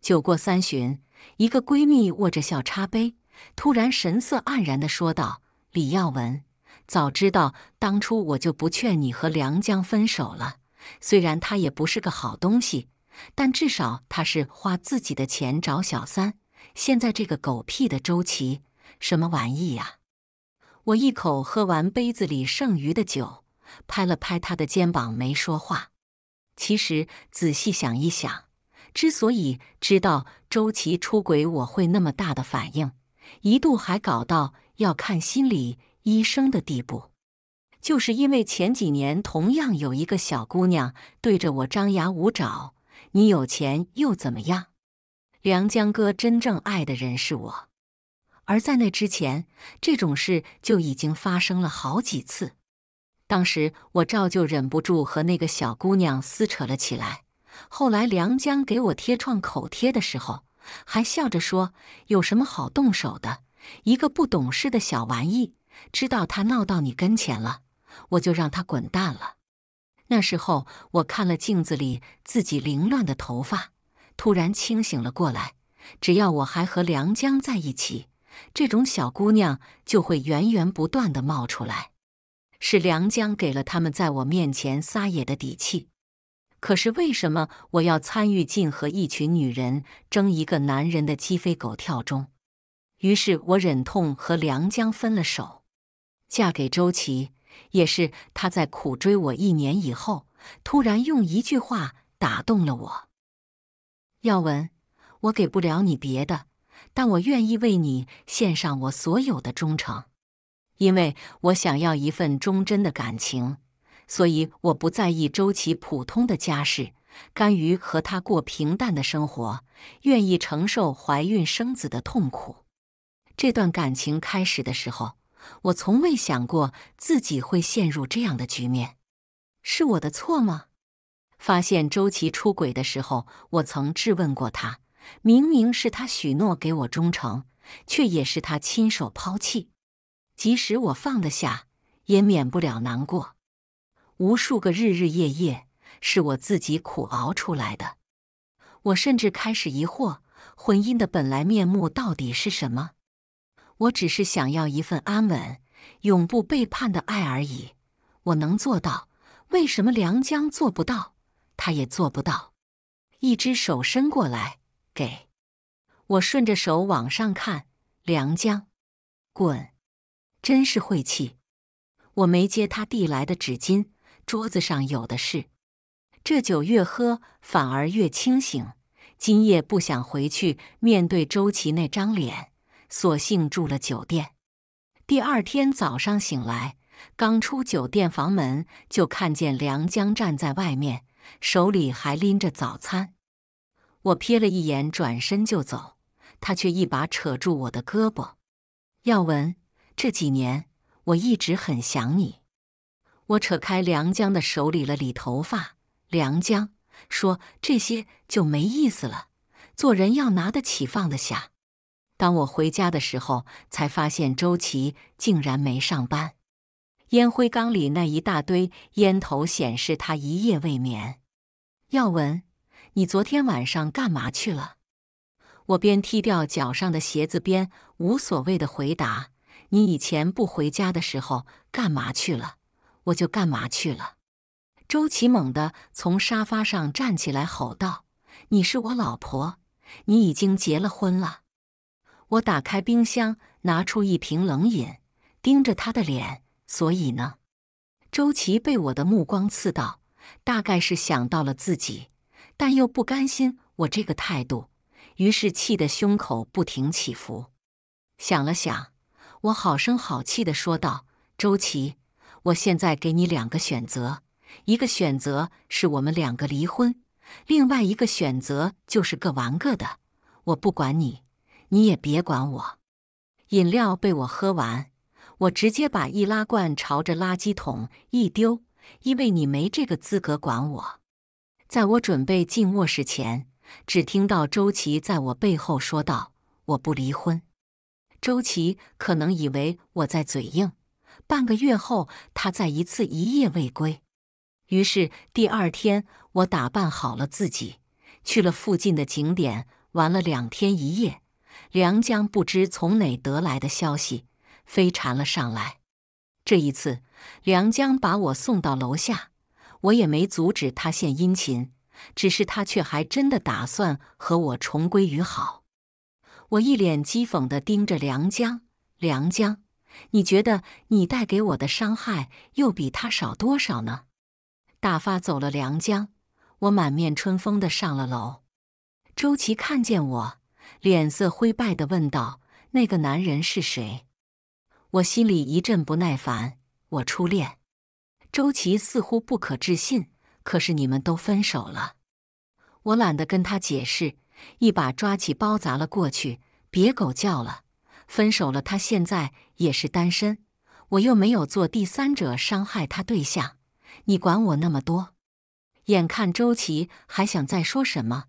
酒过三巡，一个闺蜜握着小茶杯，突然神色黯然地说道：“李耀文，早知道当初我就不劝你和梁江分手了。虽然他也不是个好东西，但至少他是花自己的钱找小三。现在这个狗屁的周琦，什么玩意呀？”我一口喝完杯子里剩余的酒。拍了拍他的肩膀，没说话。其实仔细想一想，之所以知道周琦出轨，我会那么大的反应，一度还搞到要看心理医生的地步，就是因为前几年同样有一个小姑娘对着我张牙舞爪：“你有钱又怎么样？梁江哥真正爱的人是我。”而在那之前，这种事就已经发生了好几次。当时我照旧忍不住和那个小姑娘撕扯了起来。后来梁江给我贴创口贴的时候，还笑着说：“有什么好动手的？一个不懂事的小玩意。”知道他闹到你跟前了，我就让他滚蛋了。那时候我看了镜子里自己凌乱的头发，突然清醒了过来。只要我还和梁江在一起，这种小姑娘就会源源不断的冒出来。是梁江给了他们在我面前撒野的底气，可是为什么我要参与进和一群女人争一个男人的鸡飞狗跳中？于是我忍痛和梁江分了手，嫁给周琦，也是他在苦追我一年以后，突然用一句话打动了我。耀文，我给不了你别的，但我愿意为你献上我所有的忠诚。因为我想要一份忠贞的感情，所以我不在意周琦普通的家世，甘于和他过平淡的生活，愿意承受怀孕生子的痛苦。这段感情开始的时候，我从未想过自己会陷入这样的局面，是我的错吗？发现周琦出轨的时候，我曾质问过他：明明是他许诺给我忠诚，却也是他亲手抛弃。即使我放得下，也免不了难过。无数个日日夜夜，是我自己苦熬出来的。我甚至开始疑惑，婚姻的本来面目到底是什么？我只是想要一份安稳、永不背叛的爱而已。我能做到，为什么梁江做不到？他也做不到。一只手伸过来，给我顺着手往上看，梁江，滚！真是晦气！我没接他递来的纸巾，桌子上有的是。这酒越喝，反而越清醒。今夜不想回去面对周琦那张脸，索性住了酒店。第二天早上醒来，刚出酒店房门，就看见梁江站在外面，手里还拎着早餐。我瞥了一眼，转身就走，他却一把扯住我的胳膊，耀文。这几年我一直很想你。我扯开梁江的手，理了理头发。梁江说：“这些就没意思了，做人要拿得起放得下。”当我回家的时候，才发现周琦竟然没上班。烟灰缸里那一大堆烟头显示他一夜未眠。耀文，你昨天晚上干嘛去了？我边踢掉脚上的鞋子边无所谓的回答。你以前不回家的时候干嘛去了，我就干嘛去了。周琦猛地从沙发上站起来，吼道：“你是我老婆，你已经结了婚了。”我打开冰箱，拿出一瓶冷饮，盯着他的脸。所以呢？周琦被我的目光刺到，大概是想到了自己，但又不甘心我这个态度，于是气得胸口不停起伏。想了想，我好声好气地说道：“周琦，我现在给你两个选择，一个选择是我们两个离婚，另外一个选择就是各玩各的。我不管你，你也别管我。”饮料被我喝完，我直接把易拉罐朝着垃圾桶一丢，因为你没这个资格管我。在我准备进卧室前，只听到周琦在我背后说道：“我不离婚。”周琦可能以为我在嘴硬。半个月后，他再一次一夜未归。于是第二天，我打扮好了自己，去了附近的景点玩了两天一夜。梁江不知从哪得来的消息，飞缠了上来。这一次，梁江把我送到楼下，我也没阻止他献殷勤，只是他却还真的打算和我重归于好。我一脸讥讽地盯着梁江，梁江，你觉得你带给我的伤害又比他少多少呢？打发走了梁江，我满面春风地上了楼。周琦看见我。脸色灰败的问道：“那个男人是谁？”我心里一阵不耐烦。我初恋。周琦似乎不可置信。可是你们都分手了。我懒得跟他解释，一把抓起包砸了过去。别狗叫了，分手了，他现在也是单身，我又没有做第三者伤害他对象，你管我那么多？眼看周琦还想再说什么，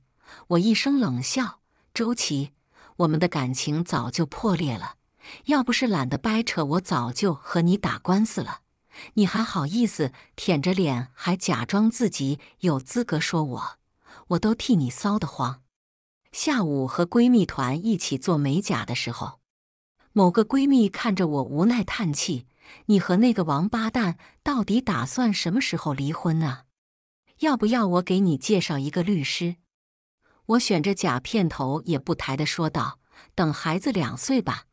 我一声冷笑。周琦，我们的感情早就破裂了。要不是懒得掰扯，我早就和你打官司了。你还好意思舔着脸，还假装自己有资格说我？我都替你臊得慌。下午和闺蜜团一起做美甲的时候，某个闺蜜看着我无奈叹气：“你和那个王八蛋到底打算什么时候离婚呢？要不要我给你介绍一个律师？”我选着假片头也不抬的说道：“等孩子两岁吧，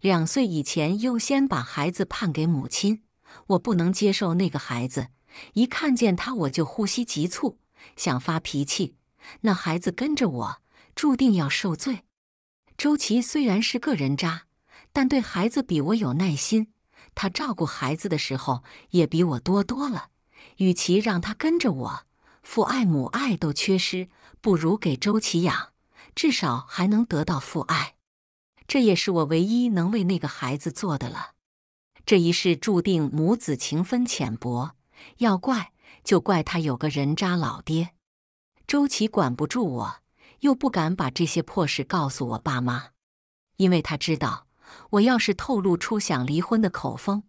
两岁以前优先把孩子判给母亲。我不能接受那个孩子，一看见他我就呼吸急促，想发脾气。那孩子跟着我，注定要受罪。周琦虽然是个人渣，但对孩子比我有耐心，他照顾孩子的时候也比我多多了。与其让他跟着我，父爱母爱都缺失。”不如给周琦养，至少还能得到父爱。这也是我唯一能为那个孩子做的了。这一世注定母子情分浅薄，要怪就怪他有个人渣老爹。周琦管不住我，又不敢把这些破事告诉我爸妈，因为他知道我要是透露出想离婚的口风，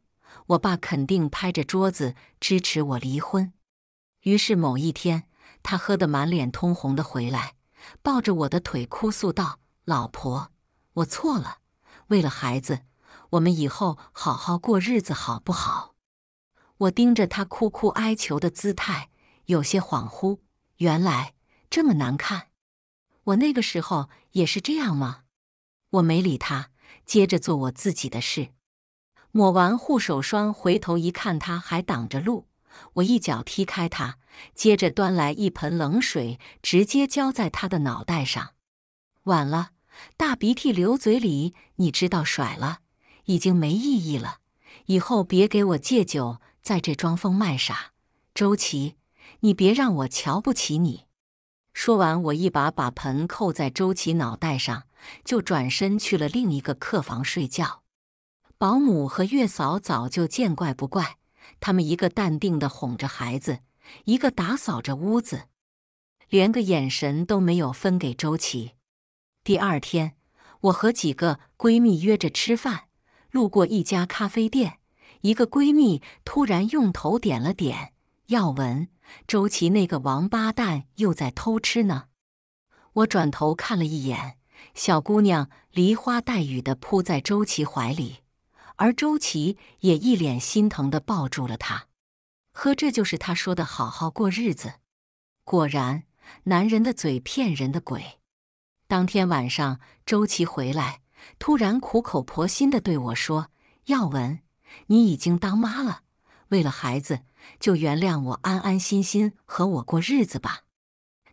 我爸肯定拍着桌子支持我离婚。于是某一天。他喝得满脸通红的回来，抱着我的腿哭诉道：“老婆，我错了，为了孩子，我们以后好好过日子，好不好？”我盯着他哭哭哀求的姿态，有些恍惚。原来这么难看，我那个时候也是这样吗？我没理他，接着做我自己的事。抹完护手霜，回头一看，他还挡着路。我一脚踢开他，接着端来一盆冷水，直接浇在他的脑袋上。晚了，大鼻涕流嘴里，你知道甩了，已经没意义了。以后别给我借酒，在这装疯卖傻。周琦，你别让我瞧不起你。说完，我一把把盆扣在周琦脑袋上，就转身去了另一个客房睡觉。保姆和月嫂早就见怪不怪。他们一个淡定地哄着孩子，一个打扫着屋子，连个眼神都没有分给周琦。第二天，我和几个闺蜜约着吃饭，路过一家咖啡店，一个闺蜜突然用头点了点，要闻周琦那个王八蛋又在偷吃呢。我转头看了一眼，小姑娘梨花带雨的扑在周琦怀里。而周琦也一脸心疼的抱住了她，呵，这就是他说的好好过日子。果然，男人的嘴骗人的鬼。当天晚上，周琦回来，突然苦口婆心地对我说：“耀文，你已经当妈了，为了孩子，就原谅我，安安心心和我过日子吧。”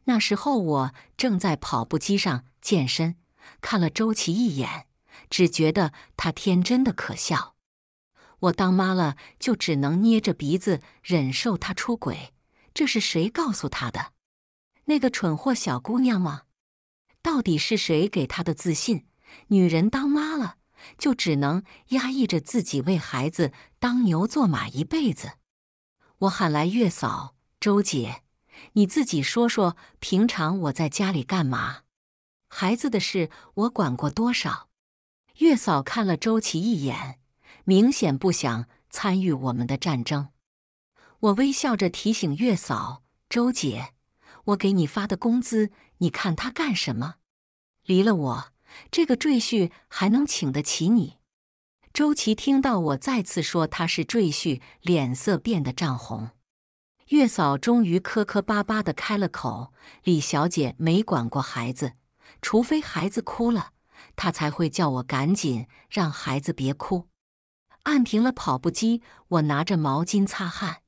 那时候我正在跑步机上健身，看了周琦一眼，只觉得他天真的可笑。我当妈了，就只能捏着鼻子忍受他出轨，这是谁告诉他的？那个蠢货小姑娘吗？到底是谁给她的自信？女人当妈了，就只能压抑着自己为孩子当牛做马一辈子。我喊来月嫂，周姐。你自己说说，平常我在家里干嘛？孩子的事我管过多少？月嫂看了周琦一眼，明显不想参与我们的战争。我微笑着提醒月嫂：“周姐，我给你发的工资，你看他干什么？离了我，这个赘婿还能请得起你？”周琦听到我再次说他是赘婿，脸色变得涨红。月嫂终于磕磕巴巴的开了口：“李小姐没管过孩子，除非孩子哭了，她才会叫我赶紧让孩子别哭。”按停了跑步机，我拿着毛巾擦汗。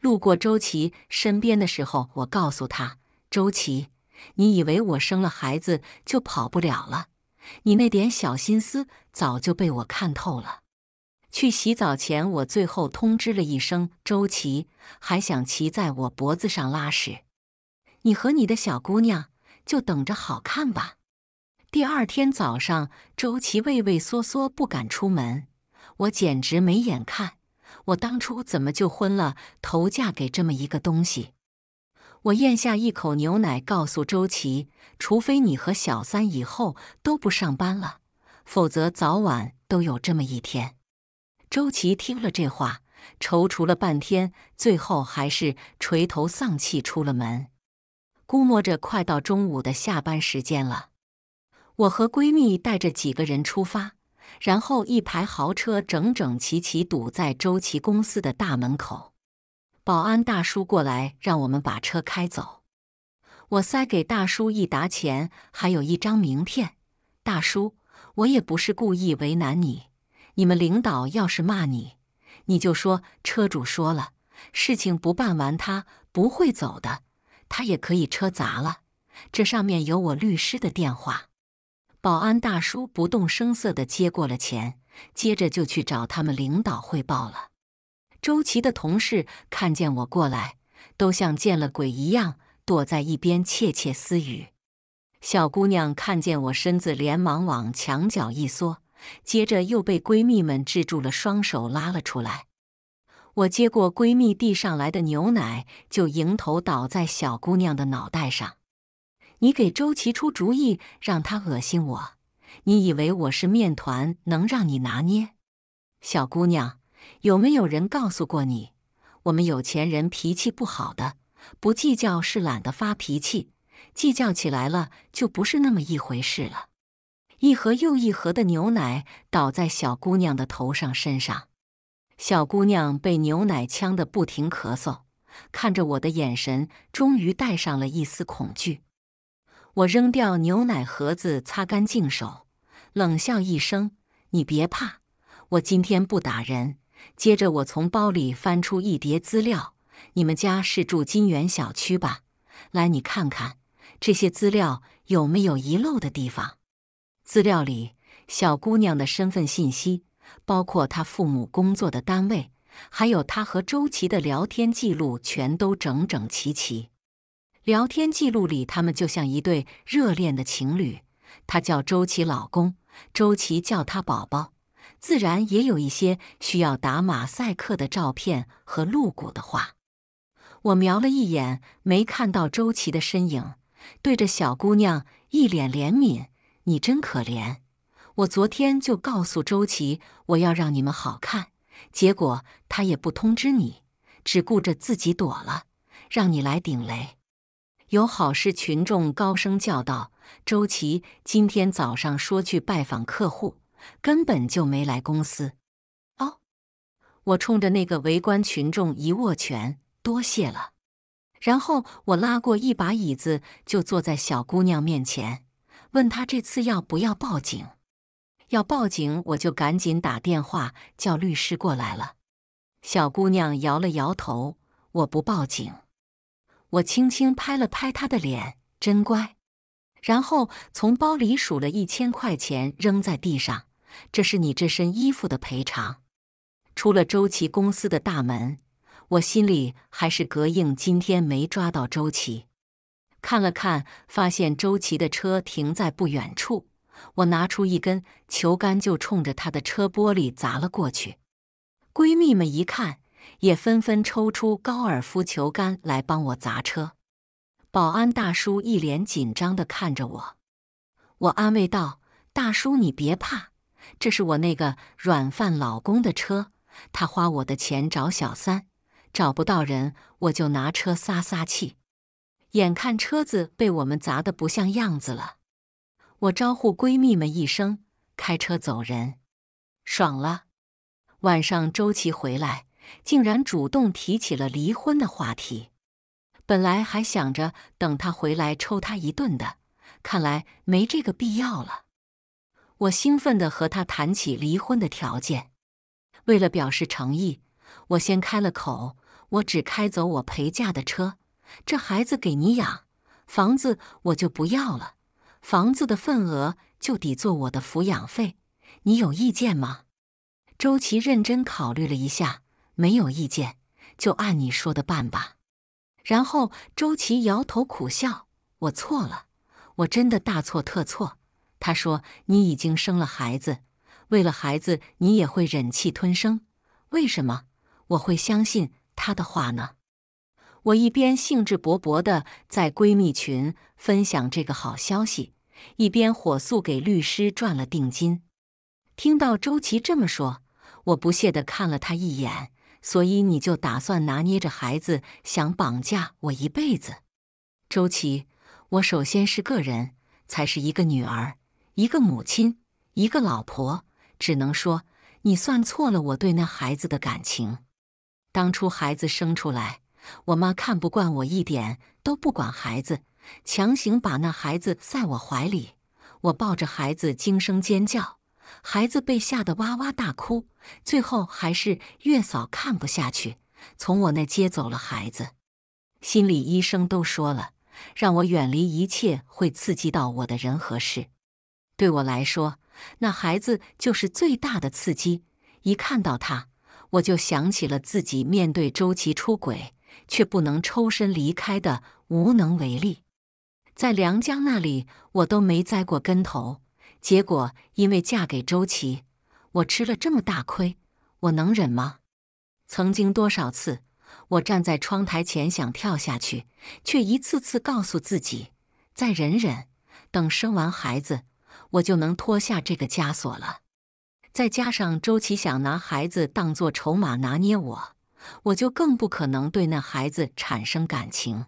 路过周琦身边的时候，我告诉他：“周琦，你以为我生了孩子就跑不了了？你那点小心思早就被我看透了。”去洗澡前，我最后通知了一声周琦，还想骑在我脖子上拉屎。你和你的小姑娘就等着好看吧。第二天早上，周琦畏畏缩缩不敢出门，我简直没眼看。我当初怎么就昏了头嫁给这么一个东西？我咽下一口牛奶，告诉周琦：除非你和小三以后都不上班了，否则早晚都有这么一天。周琦听了这话，踌躇了半天，最后还是垂头丧气出了门。估摸着快到中午的下班时间了，我和闺蜜带着几个人出发，然后一排豪车整整齐齐堵在周琦公司的大门口。保安大叔过来让我们把车开走。我塞给大叔一沓钱，还有一张名片。大叔，我也不是故意为难你。你们领导要是骂你，你就说车主说了，事情不办完他不会走的，他也可以车砸了。这上面有我律师的电话。保安大叔不动声色地接过了钱，接着就去找他们领导汇报了。周琦的同事看见我过来，都像见了鬼一样躲在一边窃窃私语。小姑娘看见我身子，连忙往墙角一缩。接着又被闺蜜们制住了双手，拉了出来。我接过闺蜜递上来的牛奶，就迎头倒在小姑娘的脑袋上。你给周琦出主意，让他恶心我？你以为我是面团，能让你拿捏？小姑娘，有没有人告诉过你，我们有钱人脾气不好的，不计较是懒得发脾气，计较起来了就不是那么一回事了。一盒又一盒的牛奶倒在小姑娘的头上身上，小姑娘被牛奶呛得不停咳嗽，看着我的眼神终于带上了一丝恐惧。我扔掉牛奶盒子，擦干净手，冷笑一声：“你别怕，我今天不打人。”接着我从包里翻出一叠资料：“你们家是住金源小区吧？来，你看看这些资料有没有遗漏的地方。”资料里，小姑娘的身份信息，包括她父母工作的单位，还有她和周琦的聊天记录，全都整整齐齐。聊天记录里，他们就像一对热恋的情侣。他叫周琦老公，周琦叫他宝宝。自然也有一些需要打马赛克的照片和露骨的话。我瞄了一眼，没看到周琦的身影，对着小姑娘一脸怜悯。你真可怜，我昨天就告诉周琦我要让你们好看，结果他也不通知你，只顾着自己躲了，让你来顶雷。有好事群众高声叫道：“周琦今天早上说去拜访客户，根本就没来公司。”哦，我冲着那个围观群众一握拳，多谢了。然后我拉过一把椅子，就坐在小姑娘面前。问她这次要不要报警？要报警，我就赶紧打电话叫律师过来了。小姑娘摇了摇头，我不报警。我轻轻拍了拍她的脸，真乖。然后从包里数了一千块钱，扔在地上。这是你这身衣服的赔偿。出了周琦公司的大门，我心里还是膈应，今天没抓到周琦。看了看，发现周琦的车停在不远处。我拿出一根球杆，就冲着他的车玻璃砸了过去。闺蜜们一看，也纷纷抽出高尔夫球杆来帮我砸车。保安大叔一脸紧张地看着我，我安慰道：“大叔，你别怕，这是我那个软饭老公的车，他花我的钱找小三，找不到人，我就拿车撒撒气。眼看车子被我们砸得不像样子了。”我招呼闺蜜们一声，开车走人，爽了。晚上周琦回来，竟然主动提起了离婚的话题。本来还想着等他回来抽他一顿的，看来没这个必要了。我兴奋地和他谈起离婚的条件。为了表示诚意，我先开了口：我只开走我陪嫁的车，这孩子给你养，房子我就不要了。房子的份额就抵做我的抚养费，你有意见吗？周琦认真考虑了一下，没有意见，就按你说的办吧。然后周琦摇头苦笑：“我错了，我真的大错特错。”他说：“你已经生了孩子，为了孩子你也会忍气吞声，为什么我会相信他的话呢？”我一边兴致勃勃地在闺蜜群分享这个好消息，一边火速给律师赚了定金。听到周琦这么说，我不屑地看了他一眼。所以你就打算拿捏着孩子，想绑架我一辈子？周琦，我首先是个人，才是一个女儿，一个母亲，一个老婆。只能说，你算错了我对那孩子的感情。当初孩子生出来。我妈看不惯我一点都不管孩子，强行把那孩子塞我怀里。我抱着孩子惊声尖叫，孩子被吓得哇哇大哭。最后还是月嫂看不下去，从我那接走了孩子。心理医生都说了，让我远离一切会刺激到我的人和事。对我来说，那孩子就是最大的刺激。一看到他，我就想起了自己面对周琦出轨。却不能抽身离开的无能为力，在梁江那里我都没栽过跟头，结果因为嫁给周琦，我吃了这么大亏，我能忍吗？曾经多少次，我站在窗台前想跳下去，却一次次告诉自己再忍忍，等生完孩子，我就能脱下这个枷锁了。再加上周琦想拿孩子当作筹码拿捏我。我就更不可能对那孩子产生感情，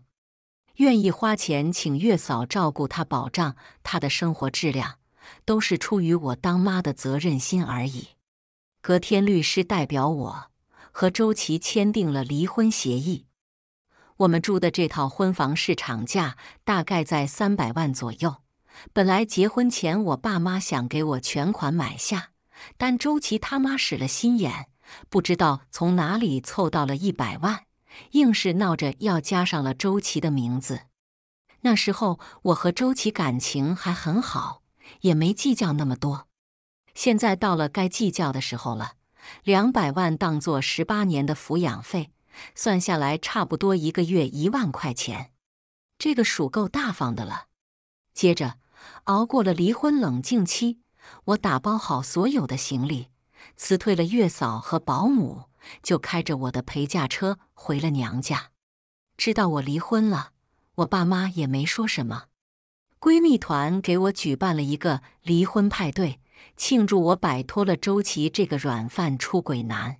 愿意花钱请月嫂照顾他，保障他的生活质量，都是出于我当妈的责任心而已。隔天，律师代表我和周琦签订了离婚协议。我们住的这套婚房市场价大概在三百万左右。本来结婚前我爸妈想给我全款买下，但周琦他妈使了心眼。不知道从哪里凑到了一百万，硬是闹着要加上了周琦的名字。那时候我和周琦感情还很好，也没计较那么多。现在到了该计较的时候了，两百万当做十八年的抚养费，算下来差不多一个月一万块钱，这个数够大方的了。接着熬过了离婚冷静期，我打包好所有的行李。辞退了月嫂和保姆，就开着我的陪嫁车回了娘家。知道我离婚了，我爸妈也没说什么。闺蜜团给我举办了一个离婚派对，庆祝我摆脱了周琦这个软饭出轨男。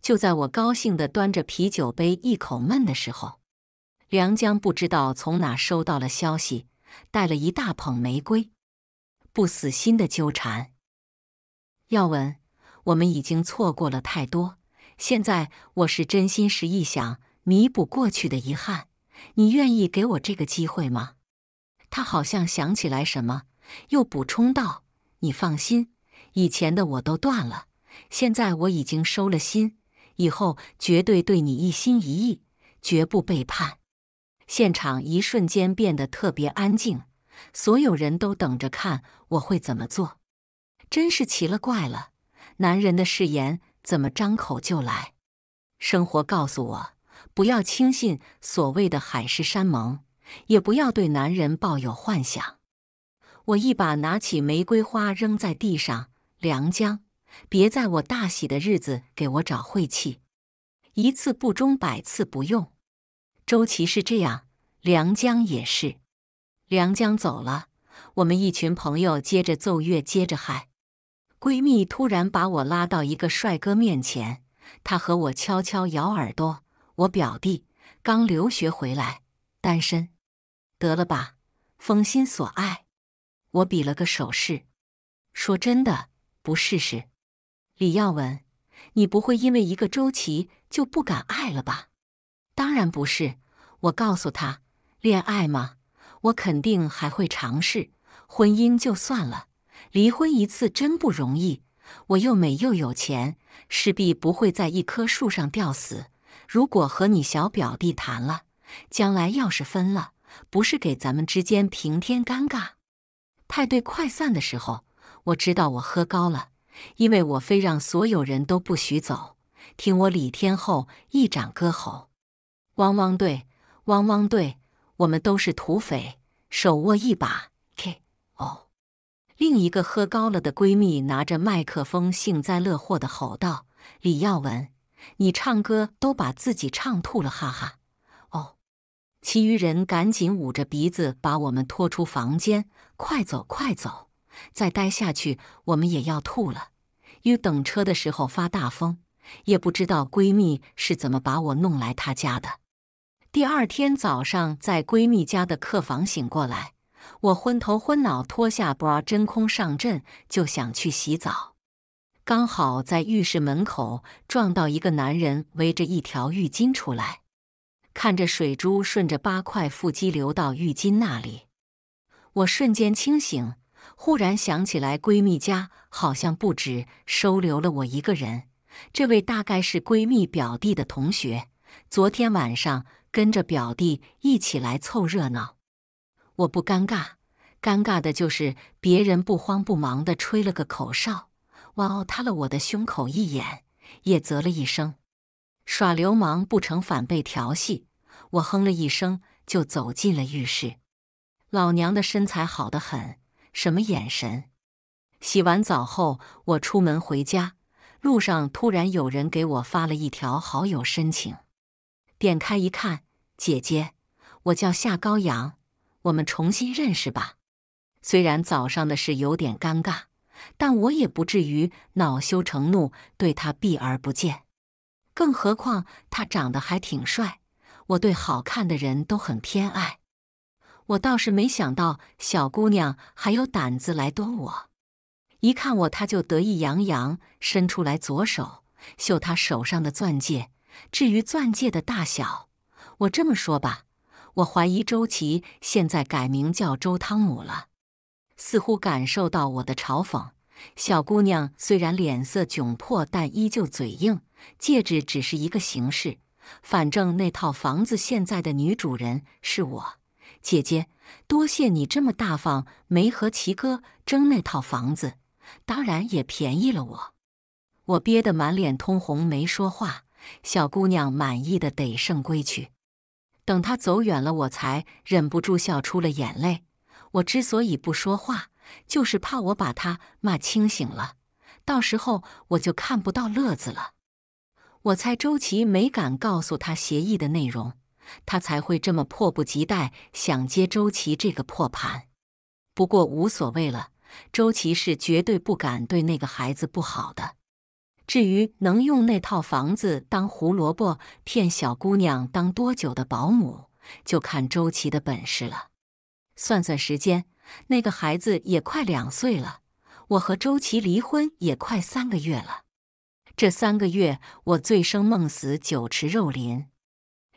就在我高兴的端着啤酒杯一口闷的时候，梁江不知道从哪收到了消息，带了一大捧玫瑰，不死心的纠缠。耀文。我们已经错过了太多，现在我是真心实意想弥补过去的遗憾。你愿意给我这个机会吗？他好像想起来什么，又补充道：“你放心，以前的我都断了，现在我已经收了心，以后绝对对你一心一意，绝不背叛。现场一瞬间变得特别安静，所有人都等着看我会怎么做。真是奇了怪了，男人的誓言怎么张口就来？生活告诉我，不要轻信所谓的海誓山盟，也不要对男人抱有幻想。我一把拿起玫瑰花扔在地上，梁江，别在我大喜的日子给我找晦气，一次不忠，百次不用。周琦是这样，梁江也是。梁江走了，我们一群朋友接着奏乐，接着嗨。闺蜜突然把我拉到一个帅哥面前。他和我悄悄咬耳朵。我表弟刚留学回来，单身，得了吧，封心所爱。我比了个手势，说真的，不试试。李耀文，你不会因为一个周琦就不敢爱了吧？当然不是。我告诉他，恋爱嘛，我肯定还会尝试。婚姻就算了，离婚一次真不容易。我又美又有钱，势必不会在一棵树上吊死。如果和你小表弟谈了，将来要是分了，不是给咱们之间平添尴尬？派对快散的时候，我知道我喝高了，因为我非让所有人都不许走。听我李天后一掌歌喉，汪汪队，汪汪队，我们都是土匪，手握一把 K O。另一个喝高了的闺蜜拿着麦克风，幸灾乐祸的吼道：“李耀文，你唱歌都把自己唱吐了，哈哈！”其余人赶紧捂着鼻子把我们拖出房间，快走快走！再待下去我们也要吐了。因等车的时候发大疯，也不知道闺蜜是怎么把我弄来她家的。第二天早上在闺蜜家的客房醒过来。我昏头昏脑，脱下 bra 真空上阵，就想去洗澡，刚好在浴室门口撞到一个男人围着一条浴巾出来，看着水珠顺着八块腹肌流到浴巾那里，我瞬间清醒，忽然想起来闺蜜家好像不止收留了我一个人，这位大概是闺蜜表弟的同学，昨天晚上跟着表弟一起来凑热闹。我不尴尬，尴尬的就是别人不慌不忙的吹了个口哨，哇哦，他了我的胸口一眼，也啧了一声。耍流氓不成反被调戏，我哼了一声就走进了浴室。老娘的身材好得很，什么眼神？洗完澡后，我出门回家，路上突然有人给我发了一条好友申请，点开一看，姐姐，我叫夏高阳。我们重新认识吧。虽然早上的事有点尴尬，但我也不至于恼羞成怒，对他避而不见。更何况他长得还挺帅，我对好看的人都很偏爱。我倒是没想到小姑娘还有胆子来逗我。一看我，他就得意洋洋，伸出来左手秀他手上的钻戒。至于钻戒的大小，我这么说吧。我怀疑周琦现在改名叫周汤姆了，似乎感受到我的嘲讽。小姑娘虽然脸色窘迫，但依旧嘴硬。戒指只是一个形式，反正那套房子现在的女主人是我。姐姐，多谢你这么大方，没和齐哥争那套房子，当然也便宜了我。我憋得满脸通红，没说话。小姑娘满意的得胜归去。等她走远了，我才忍不住笑出了眼泪。我之所以不说话，就是怕我把她骂清醒了，到时候我就看不到乐子了。我猜周琦没敢告诉他协议的内容，他才会这么迫不及待想接周琦这个破盘。不过无所谓了，周琦是绝对不敢对那个孩子不好的。至于能用那套房子当胡萝卜骗小姑娘当多久的保姆，就看周琦的本事了。算算时间，那个孩子也快两岁了。我和周琦离婚也快三个月了。这三个月，我醉生梦死，酒池肉林。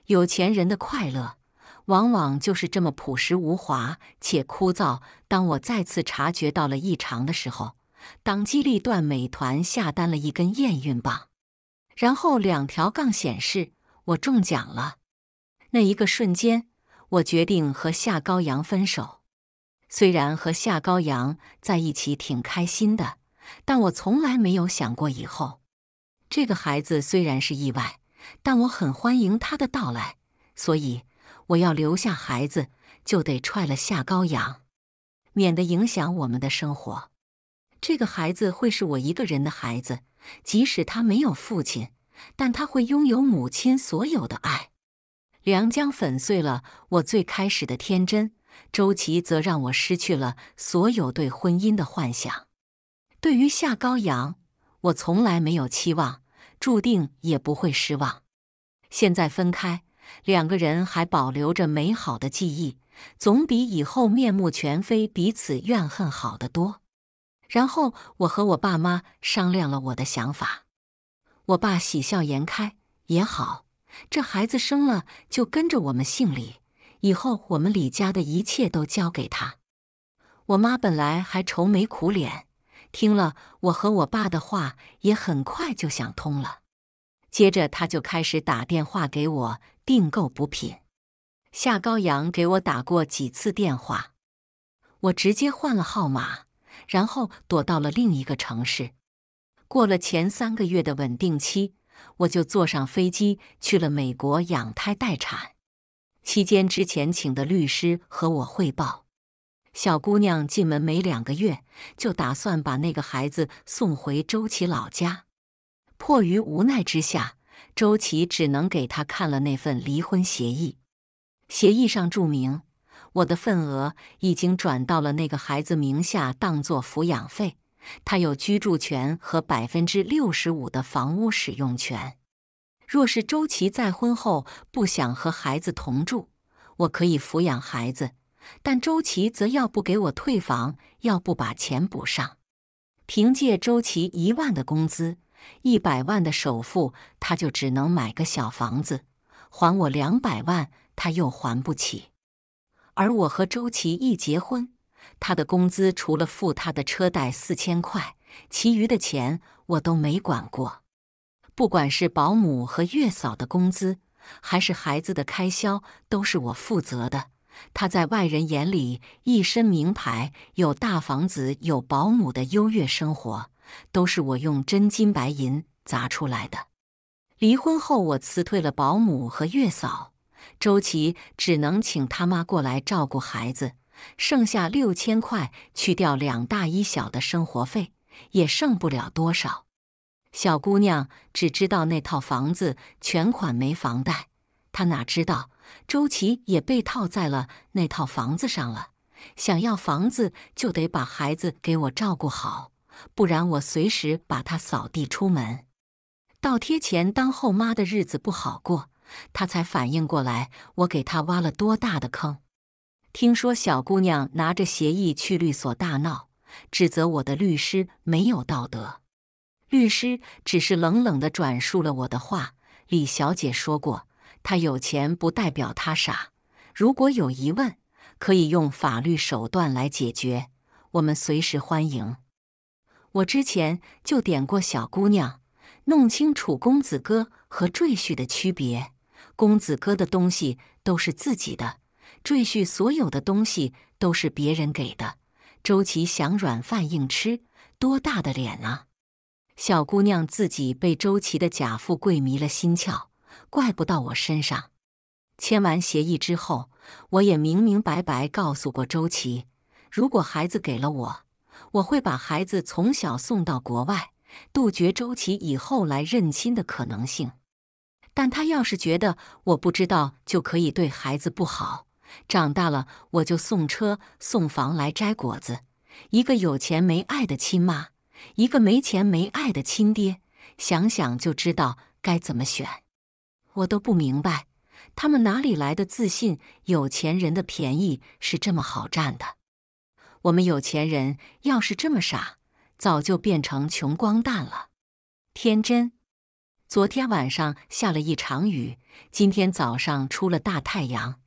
有钱人的快乐，往往就是这么朴实无华且枯燥。当我再次察觉到了异常的时候，当机立断，美团下单了一根验孕棒，然后两条杠显示我中奖了。那一个瞬间，我决定和夏高阳分手。虽然和夏高阳在一起挺开心的，但我从来没有想过以后。这个孩子虽然是意外，但我很欢迎他的到来，所以我要留下孩子，就得踹了夏高阳，免得影响我们的生活。这个孩子会是我一个人的孩子，即使他没有父亲，但他会拥有母亲所有的爱。梁江粉碎了我最开始的天真，周琦则让我失去了所有对婚姻的幻想。对于夏高阳，我从来没有期望。注定也不会失望。现在分开，两个人还保留着美好的记忆，总比以后面目全非、彼此怨恨好得多。然后我和我爸妈商量了我的想法，我爸喜笑颜开，也好，这孩子生了就跟着我们姓李，以后我们李家的一切都交给他。我妈本来还愁眉苦脸。听了我和我爸的话，也很快就想通了。接着他就开始打电话给我订购补品。夏高阳给我打过几次电话，我直接换了号码，然后躲到了另一个城市。过了前三个月的稳定期，我就坐上飞机去了美国养胎待产。期间之前请的律师和我汇报。小姑娘进门没两个月，就打算把那个孩子送回周琦老家。迫于无奈之下，周琦只能给她看了那份离婚协议。协议上注明，我的份额已经转到了那个孩子名下，当做抚养费。他有居住权和百分之六十五的房屋使用权。若是周琦再婚后不想和孩子同住，我可以抚养孩子。但周琦则要不给我退房，要不把钱补上。凭借周琦一万的工资，一百万的首付，他就只能买个小房子，还我两百万，他又还不起。而我和周琦一结婚，他的工资除了付他的车贷四千块，其余的钱我都没管过。不管是保姆和月嫂的工资，还是孩子的开销，都是我负责的。他在外人眼里一身名牌，有大房子，有保姆的优越生活，都是我用真金白银砸出来的。离婚后，我辞退了保姆和月嫂，周琦只能请他妈过来照顾孩子，剩下六千块，去掉两大一小的生活费，也剩不了多少。小姑娘只知道那套房子全款没房贷，她哪知道？周琦也被套在了那套房子上了。想要房子，就得把孩子给我照顾好，不然我随时把他扫地出门。倒贴钱当后妈的日子不好过，他才反应过来我给他挖了多大的坑。听说小姑娘拿着协议去律所大闹，指责我的律师没有道德。律师只是冷冷地转述了我的话：“李小姐说过。”他有钱不代表他傻，如果有疑问，可以用法律手段来解决，我们随时欢迎。我之前就点过小姑娘，弄清楚公子哥和赘婿的区别。公子哥的东西都是自己的，赘婿所有的东西都是别人给的。周琦想软饭硬吃，多大的脸啊！小姑娘自己被周琦的假富贵迷了心窍。怪不到我身上。签完协议之后，我也明明白白告诉过周琦，如果孩子给了我，我会把孩子从小送到国外，杜绝周琦以后来认亲的可能性。但他要是觉得我不知道就可以对孩子不好，长大了我就送车送房来摘果子。一个有钱没爱的亲妈，一个没钱没爱的亲爹，想想就知道该怎么选。我都不明白，他们哪里来的自信？有钱人的便宜是这么好占的？我们有钱人要是这么傻，早就变成穷光蛋了。天真。昨天晚上下了一场雨，今天早上出了大太阳。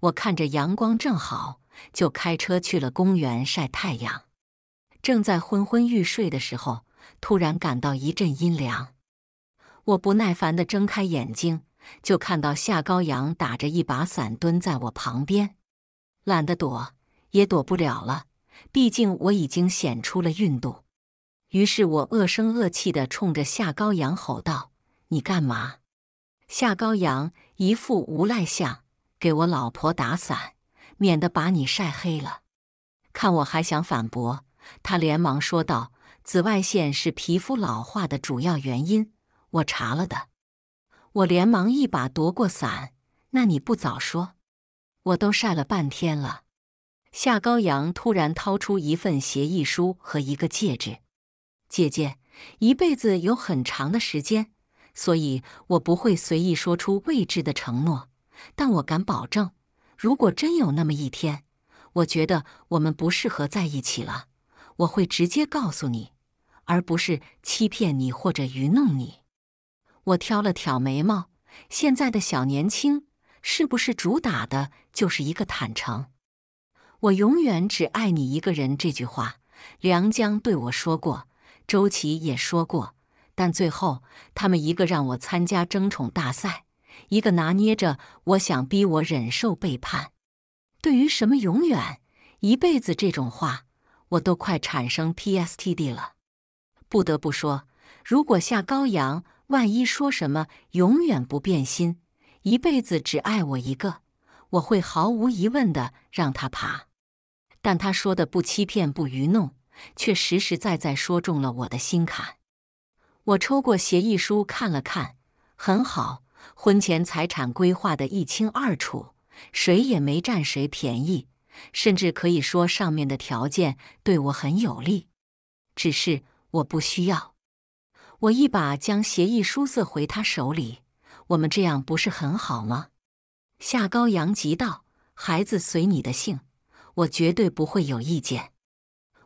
我看着阳光正好，就开车去了公园晒太阳。正在昏昏欲睡的时候，突然感到一阵阴凉。我不耐烦地睁开眼睛，就看到夏高阳打着一把伞蹲在我旁边。懒得躲，也躲不了了，毕竟我已经显出了孕肚。于是我恶声恶气地冲着夏高阳吼道：“你干嘛？”夏高阳一副无赖相，给我老婆打伞，免得把你晒黑了。看我还想反驳，他连忙说道：“紫外线是皮肤老化的主要原因。”我查了的，我连忙一把夺过伞。那你不早说，我都晒了半天了。夏高阳突然掏出一份协议书和一个戒指，姐姐一辈子有很长的时间，所以我不会随意说出未知的承诺。但我敢保证，如果真有那么一天，我觉得我们不适合在一起了，我会直接告诉你，而不是欺骗你或者愚弄你。我挑了挑眉毛，现在的小年轻是不是主打的就是一个坦诚？我永远只爱你一个人这句话，梁江对我说过，周琦也说过，但最后他们一个让我参加争宠大赛，一个拿捏着我想逼我忍受背叛。对于什么永远、一辈子这种话，我都快产生 PSTD 了。不得不说，如果下高阳。万一说什么永远不变心，一辈子只爱我一个，我会毫无疑问的让他爬。但他说的不欺骗不愚弄，却实实在在说中了我的心坎。我抽过协议书看了看，很好，婚前财产规划的一清二楚，谁也没占谁便宜，甚至可以说上面的条件对我很有利。只是我不需要。我一把将协议书塞回他手里，我们这样不是很好吗？夏高阳急道：“孩子随你的姓，我绝对不会有意见。”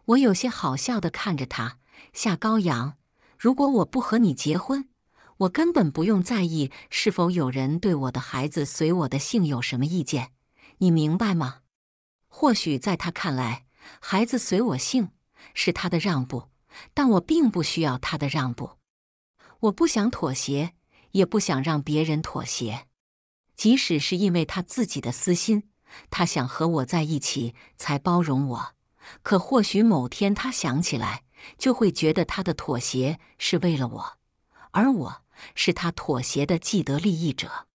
我有些好笑的看着他，夏高阳，如果我不和你结婚，我根本不用在意是否有人对我的孩子随我的姓有什么意见，你明白吗？或许在他看来，孩子随我姓是他的让步，但我并不需要他的让步。我不想妥协，也不想让别人妥协，即使是因为他自己的私心，他想和我在一起才包容我。可或许某天他想起来，就会觉得他的妥协是为了我，而我是他妥协的既得利益者。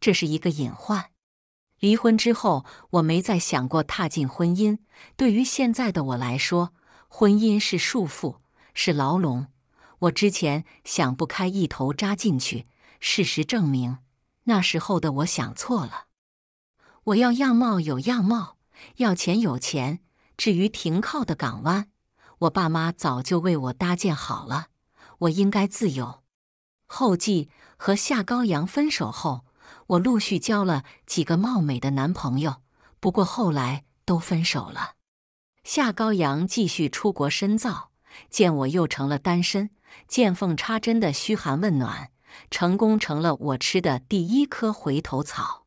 这是一个隐患。离婚之后，我没再想过踏进婚姻。对于现在的我来说，婚姻是束缚，是牢笼。我之前想不开，一头扎进去。事实证明，那时候的我想错了。我要样貌有样貌，要钱有钱。至于停靠的港湾，我爸妈早就为我搭建好了。我应该自由。后记和夏高阳分手后，我陆续交了几个貌美的男朋友，不过后来都分手了。夏高阳继续出国深造，见我又成了单身。见缝插针的嘘寒问暖，成功成了我吃的第一颗回头草。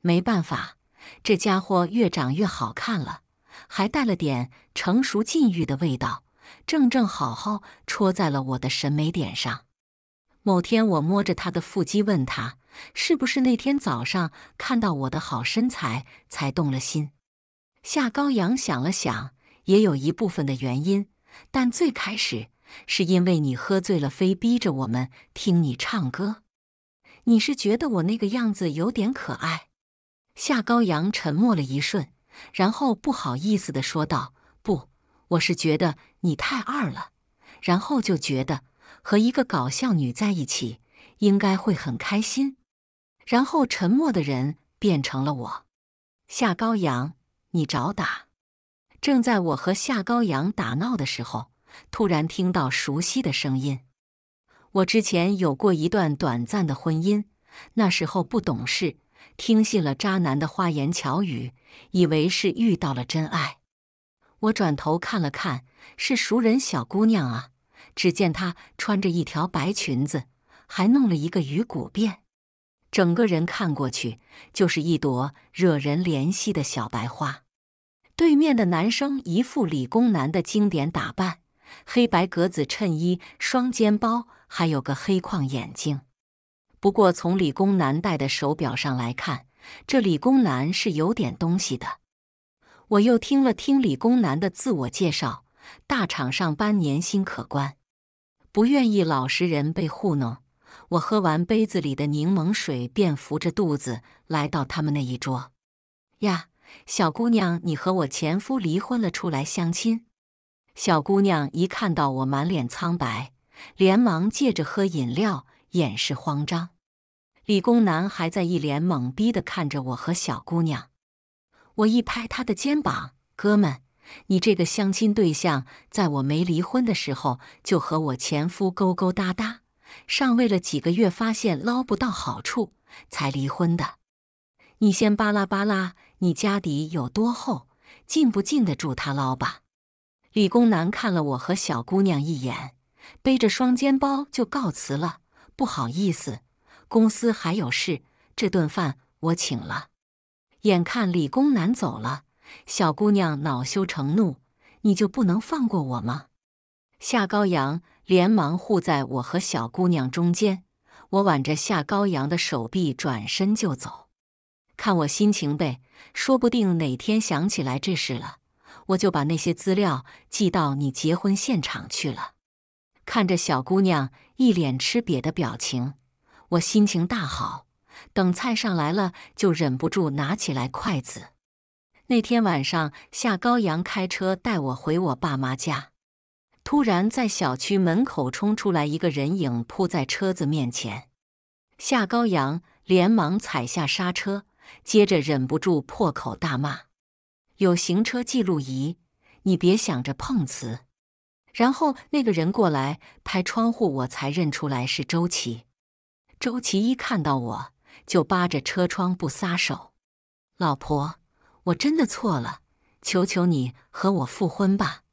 没办法，这家伙越长越好看了，还带了点成熟禁欲的味道，正正好好戳在了我的审美点上。某天，我摸着他的腹肌，问他是不是那天早上看到我的好身材才动了心。夏高阳想了想，也有一部分的原因，但最开始。是因为你喝醉了，非逼着我们听你唱歌。你是觉得我那个样子有点可爱？夏高阳沉默了一瞬，然后不好意思的说道：“不，我是觉得你太二了。”然后就觉得和一个搞笑女在一起应该会很开心。然后沉默的人变成了我。夏高阳，你找打。正在我和夏高阳打闹的时候。突然听到熟悉的声音。我之前有过一段短暂的婚姻，那时候不懂事，听信了渣男的花言巧语，以为是遇到了真爱。我转头看了看，是熟人小姑娘啊！只见她穿着一条白裙子，还弄了一个鱼骨辫，整个人看过去就是一朵惹人怜惜的小白花。对面的男生一副理工男的经典打扮，黑白格子衬衣、双肩包，还有个黑框眼镜。不过从理工男戴的手表上来看，这理工男是有点东西的。我又听了听理工男的自我介绍，大厂上班，年薪可观，不愿意老实人被糊弄。我喝完杯子里的柠檬水，便扶着肚子来到他们那一桌。呀。小姑娘，你和我前夫离婚了，出来相亲。小姑娘一看到我满脸苍白，连忙借着喝饮料掩饰慌张。理工男还在一脸懵逼的看着我和小姑娘。我一拍他的肩膀：“哥们，你这个相亲对象，在我没离婚的时候就和我前夫勾勾搭搭，上位了几个月，发现捞不到好处，才离婚的。你先巴拉巴拉。”你家底有多厚，禁不禁得住他捞吧？理工男看了我和小姑娘一眼，背着双肩包就告辞了。不好意思，公司还有事，这顿饭我请了。眼看理工男走了，小姑娘恼羞成怒：“你就不能放过我吗？”夏高阳连忙护在我和小姑娘中间，我挽着夏高阳的手臂，转身就走。看我心情呗。说不定哪天想起来这事了，我就把那些资料寄到你结婚现场去了。看着小姑娘一脸吃瘪的表情，我心情大好。等菜上来了，就忍不住拿起来筷子。那天晚上，夏高阳开车带我回我爸妈家，突然在小区门口冲出来一个人影，扑在车子面前。夏高阳连忙踩下刹车。接着忍不住破口大骂：“有行车记录仪，你别想着碰瓷！”然后那个人过来拍窗户，我才认出来是周琦。周琦一看到我就扒着车窗不撒手：“老婆，我真的错了，求求你和我复婚吧！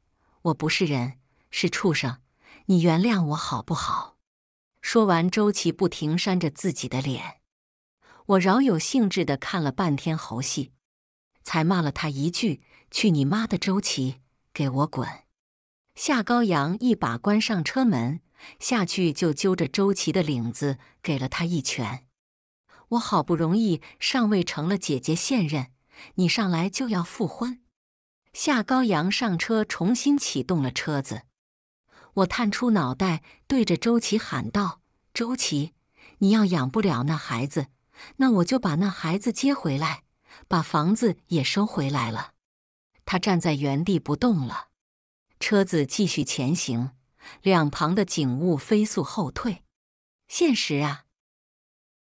我不是人，是畜生，你原谅我好不好？”说完，周琦不停扇着自己的脸。我饶有兴致地看了半天猴戏，才骂了他一句：“去你妈的，周琦，给我滚！”夏高阳一把关上车门，下去就揪着周琦的领子给了他一拳。我好不容易上位成了姐姐现任，你上来就要复婚？夏高阳上车，重新启动了车子。我探出脑袋对着周琦喊道：“周琦，你要养不了那孩子。”那我就把那孩子接回来，把房子也收回来了。他站在原地不动了。车子继续前行，两旁的景物飞速后退。现实啊！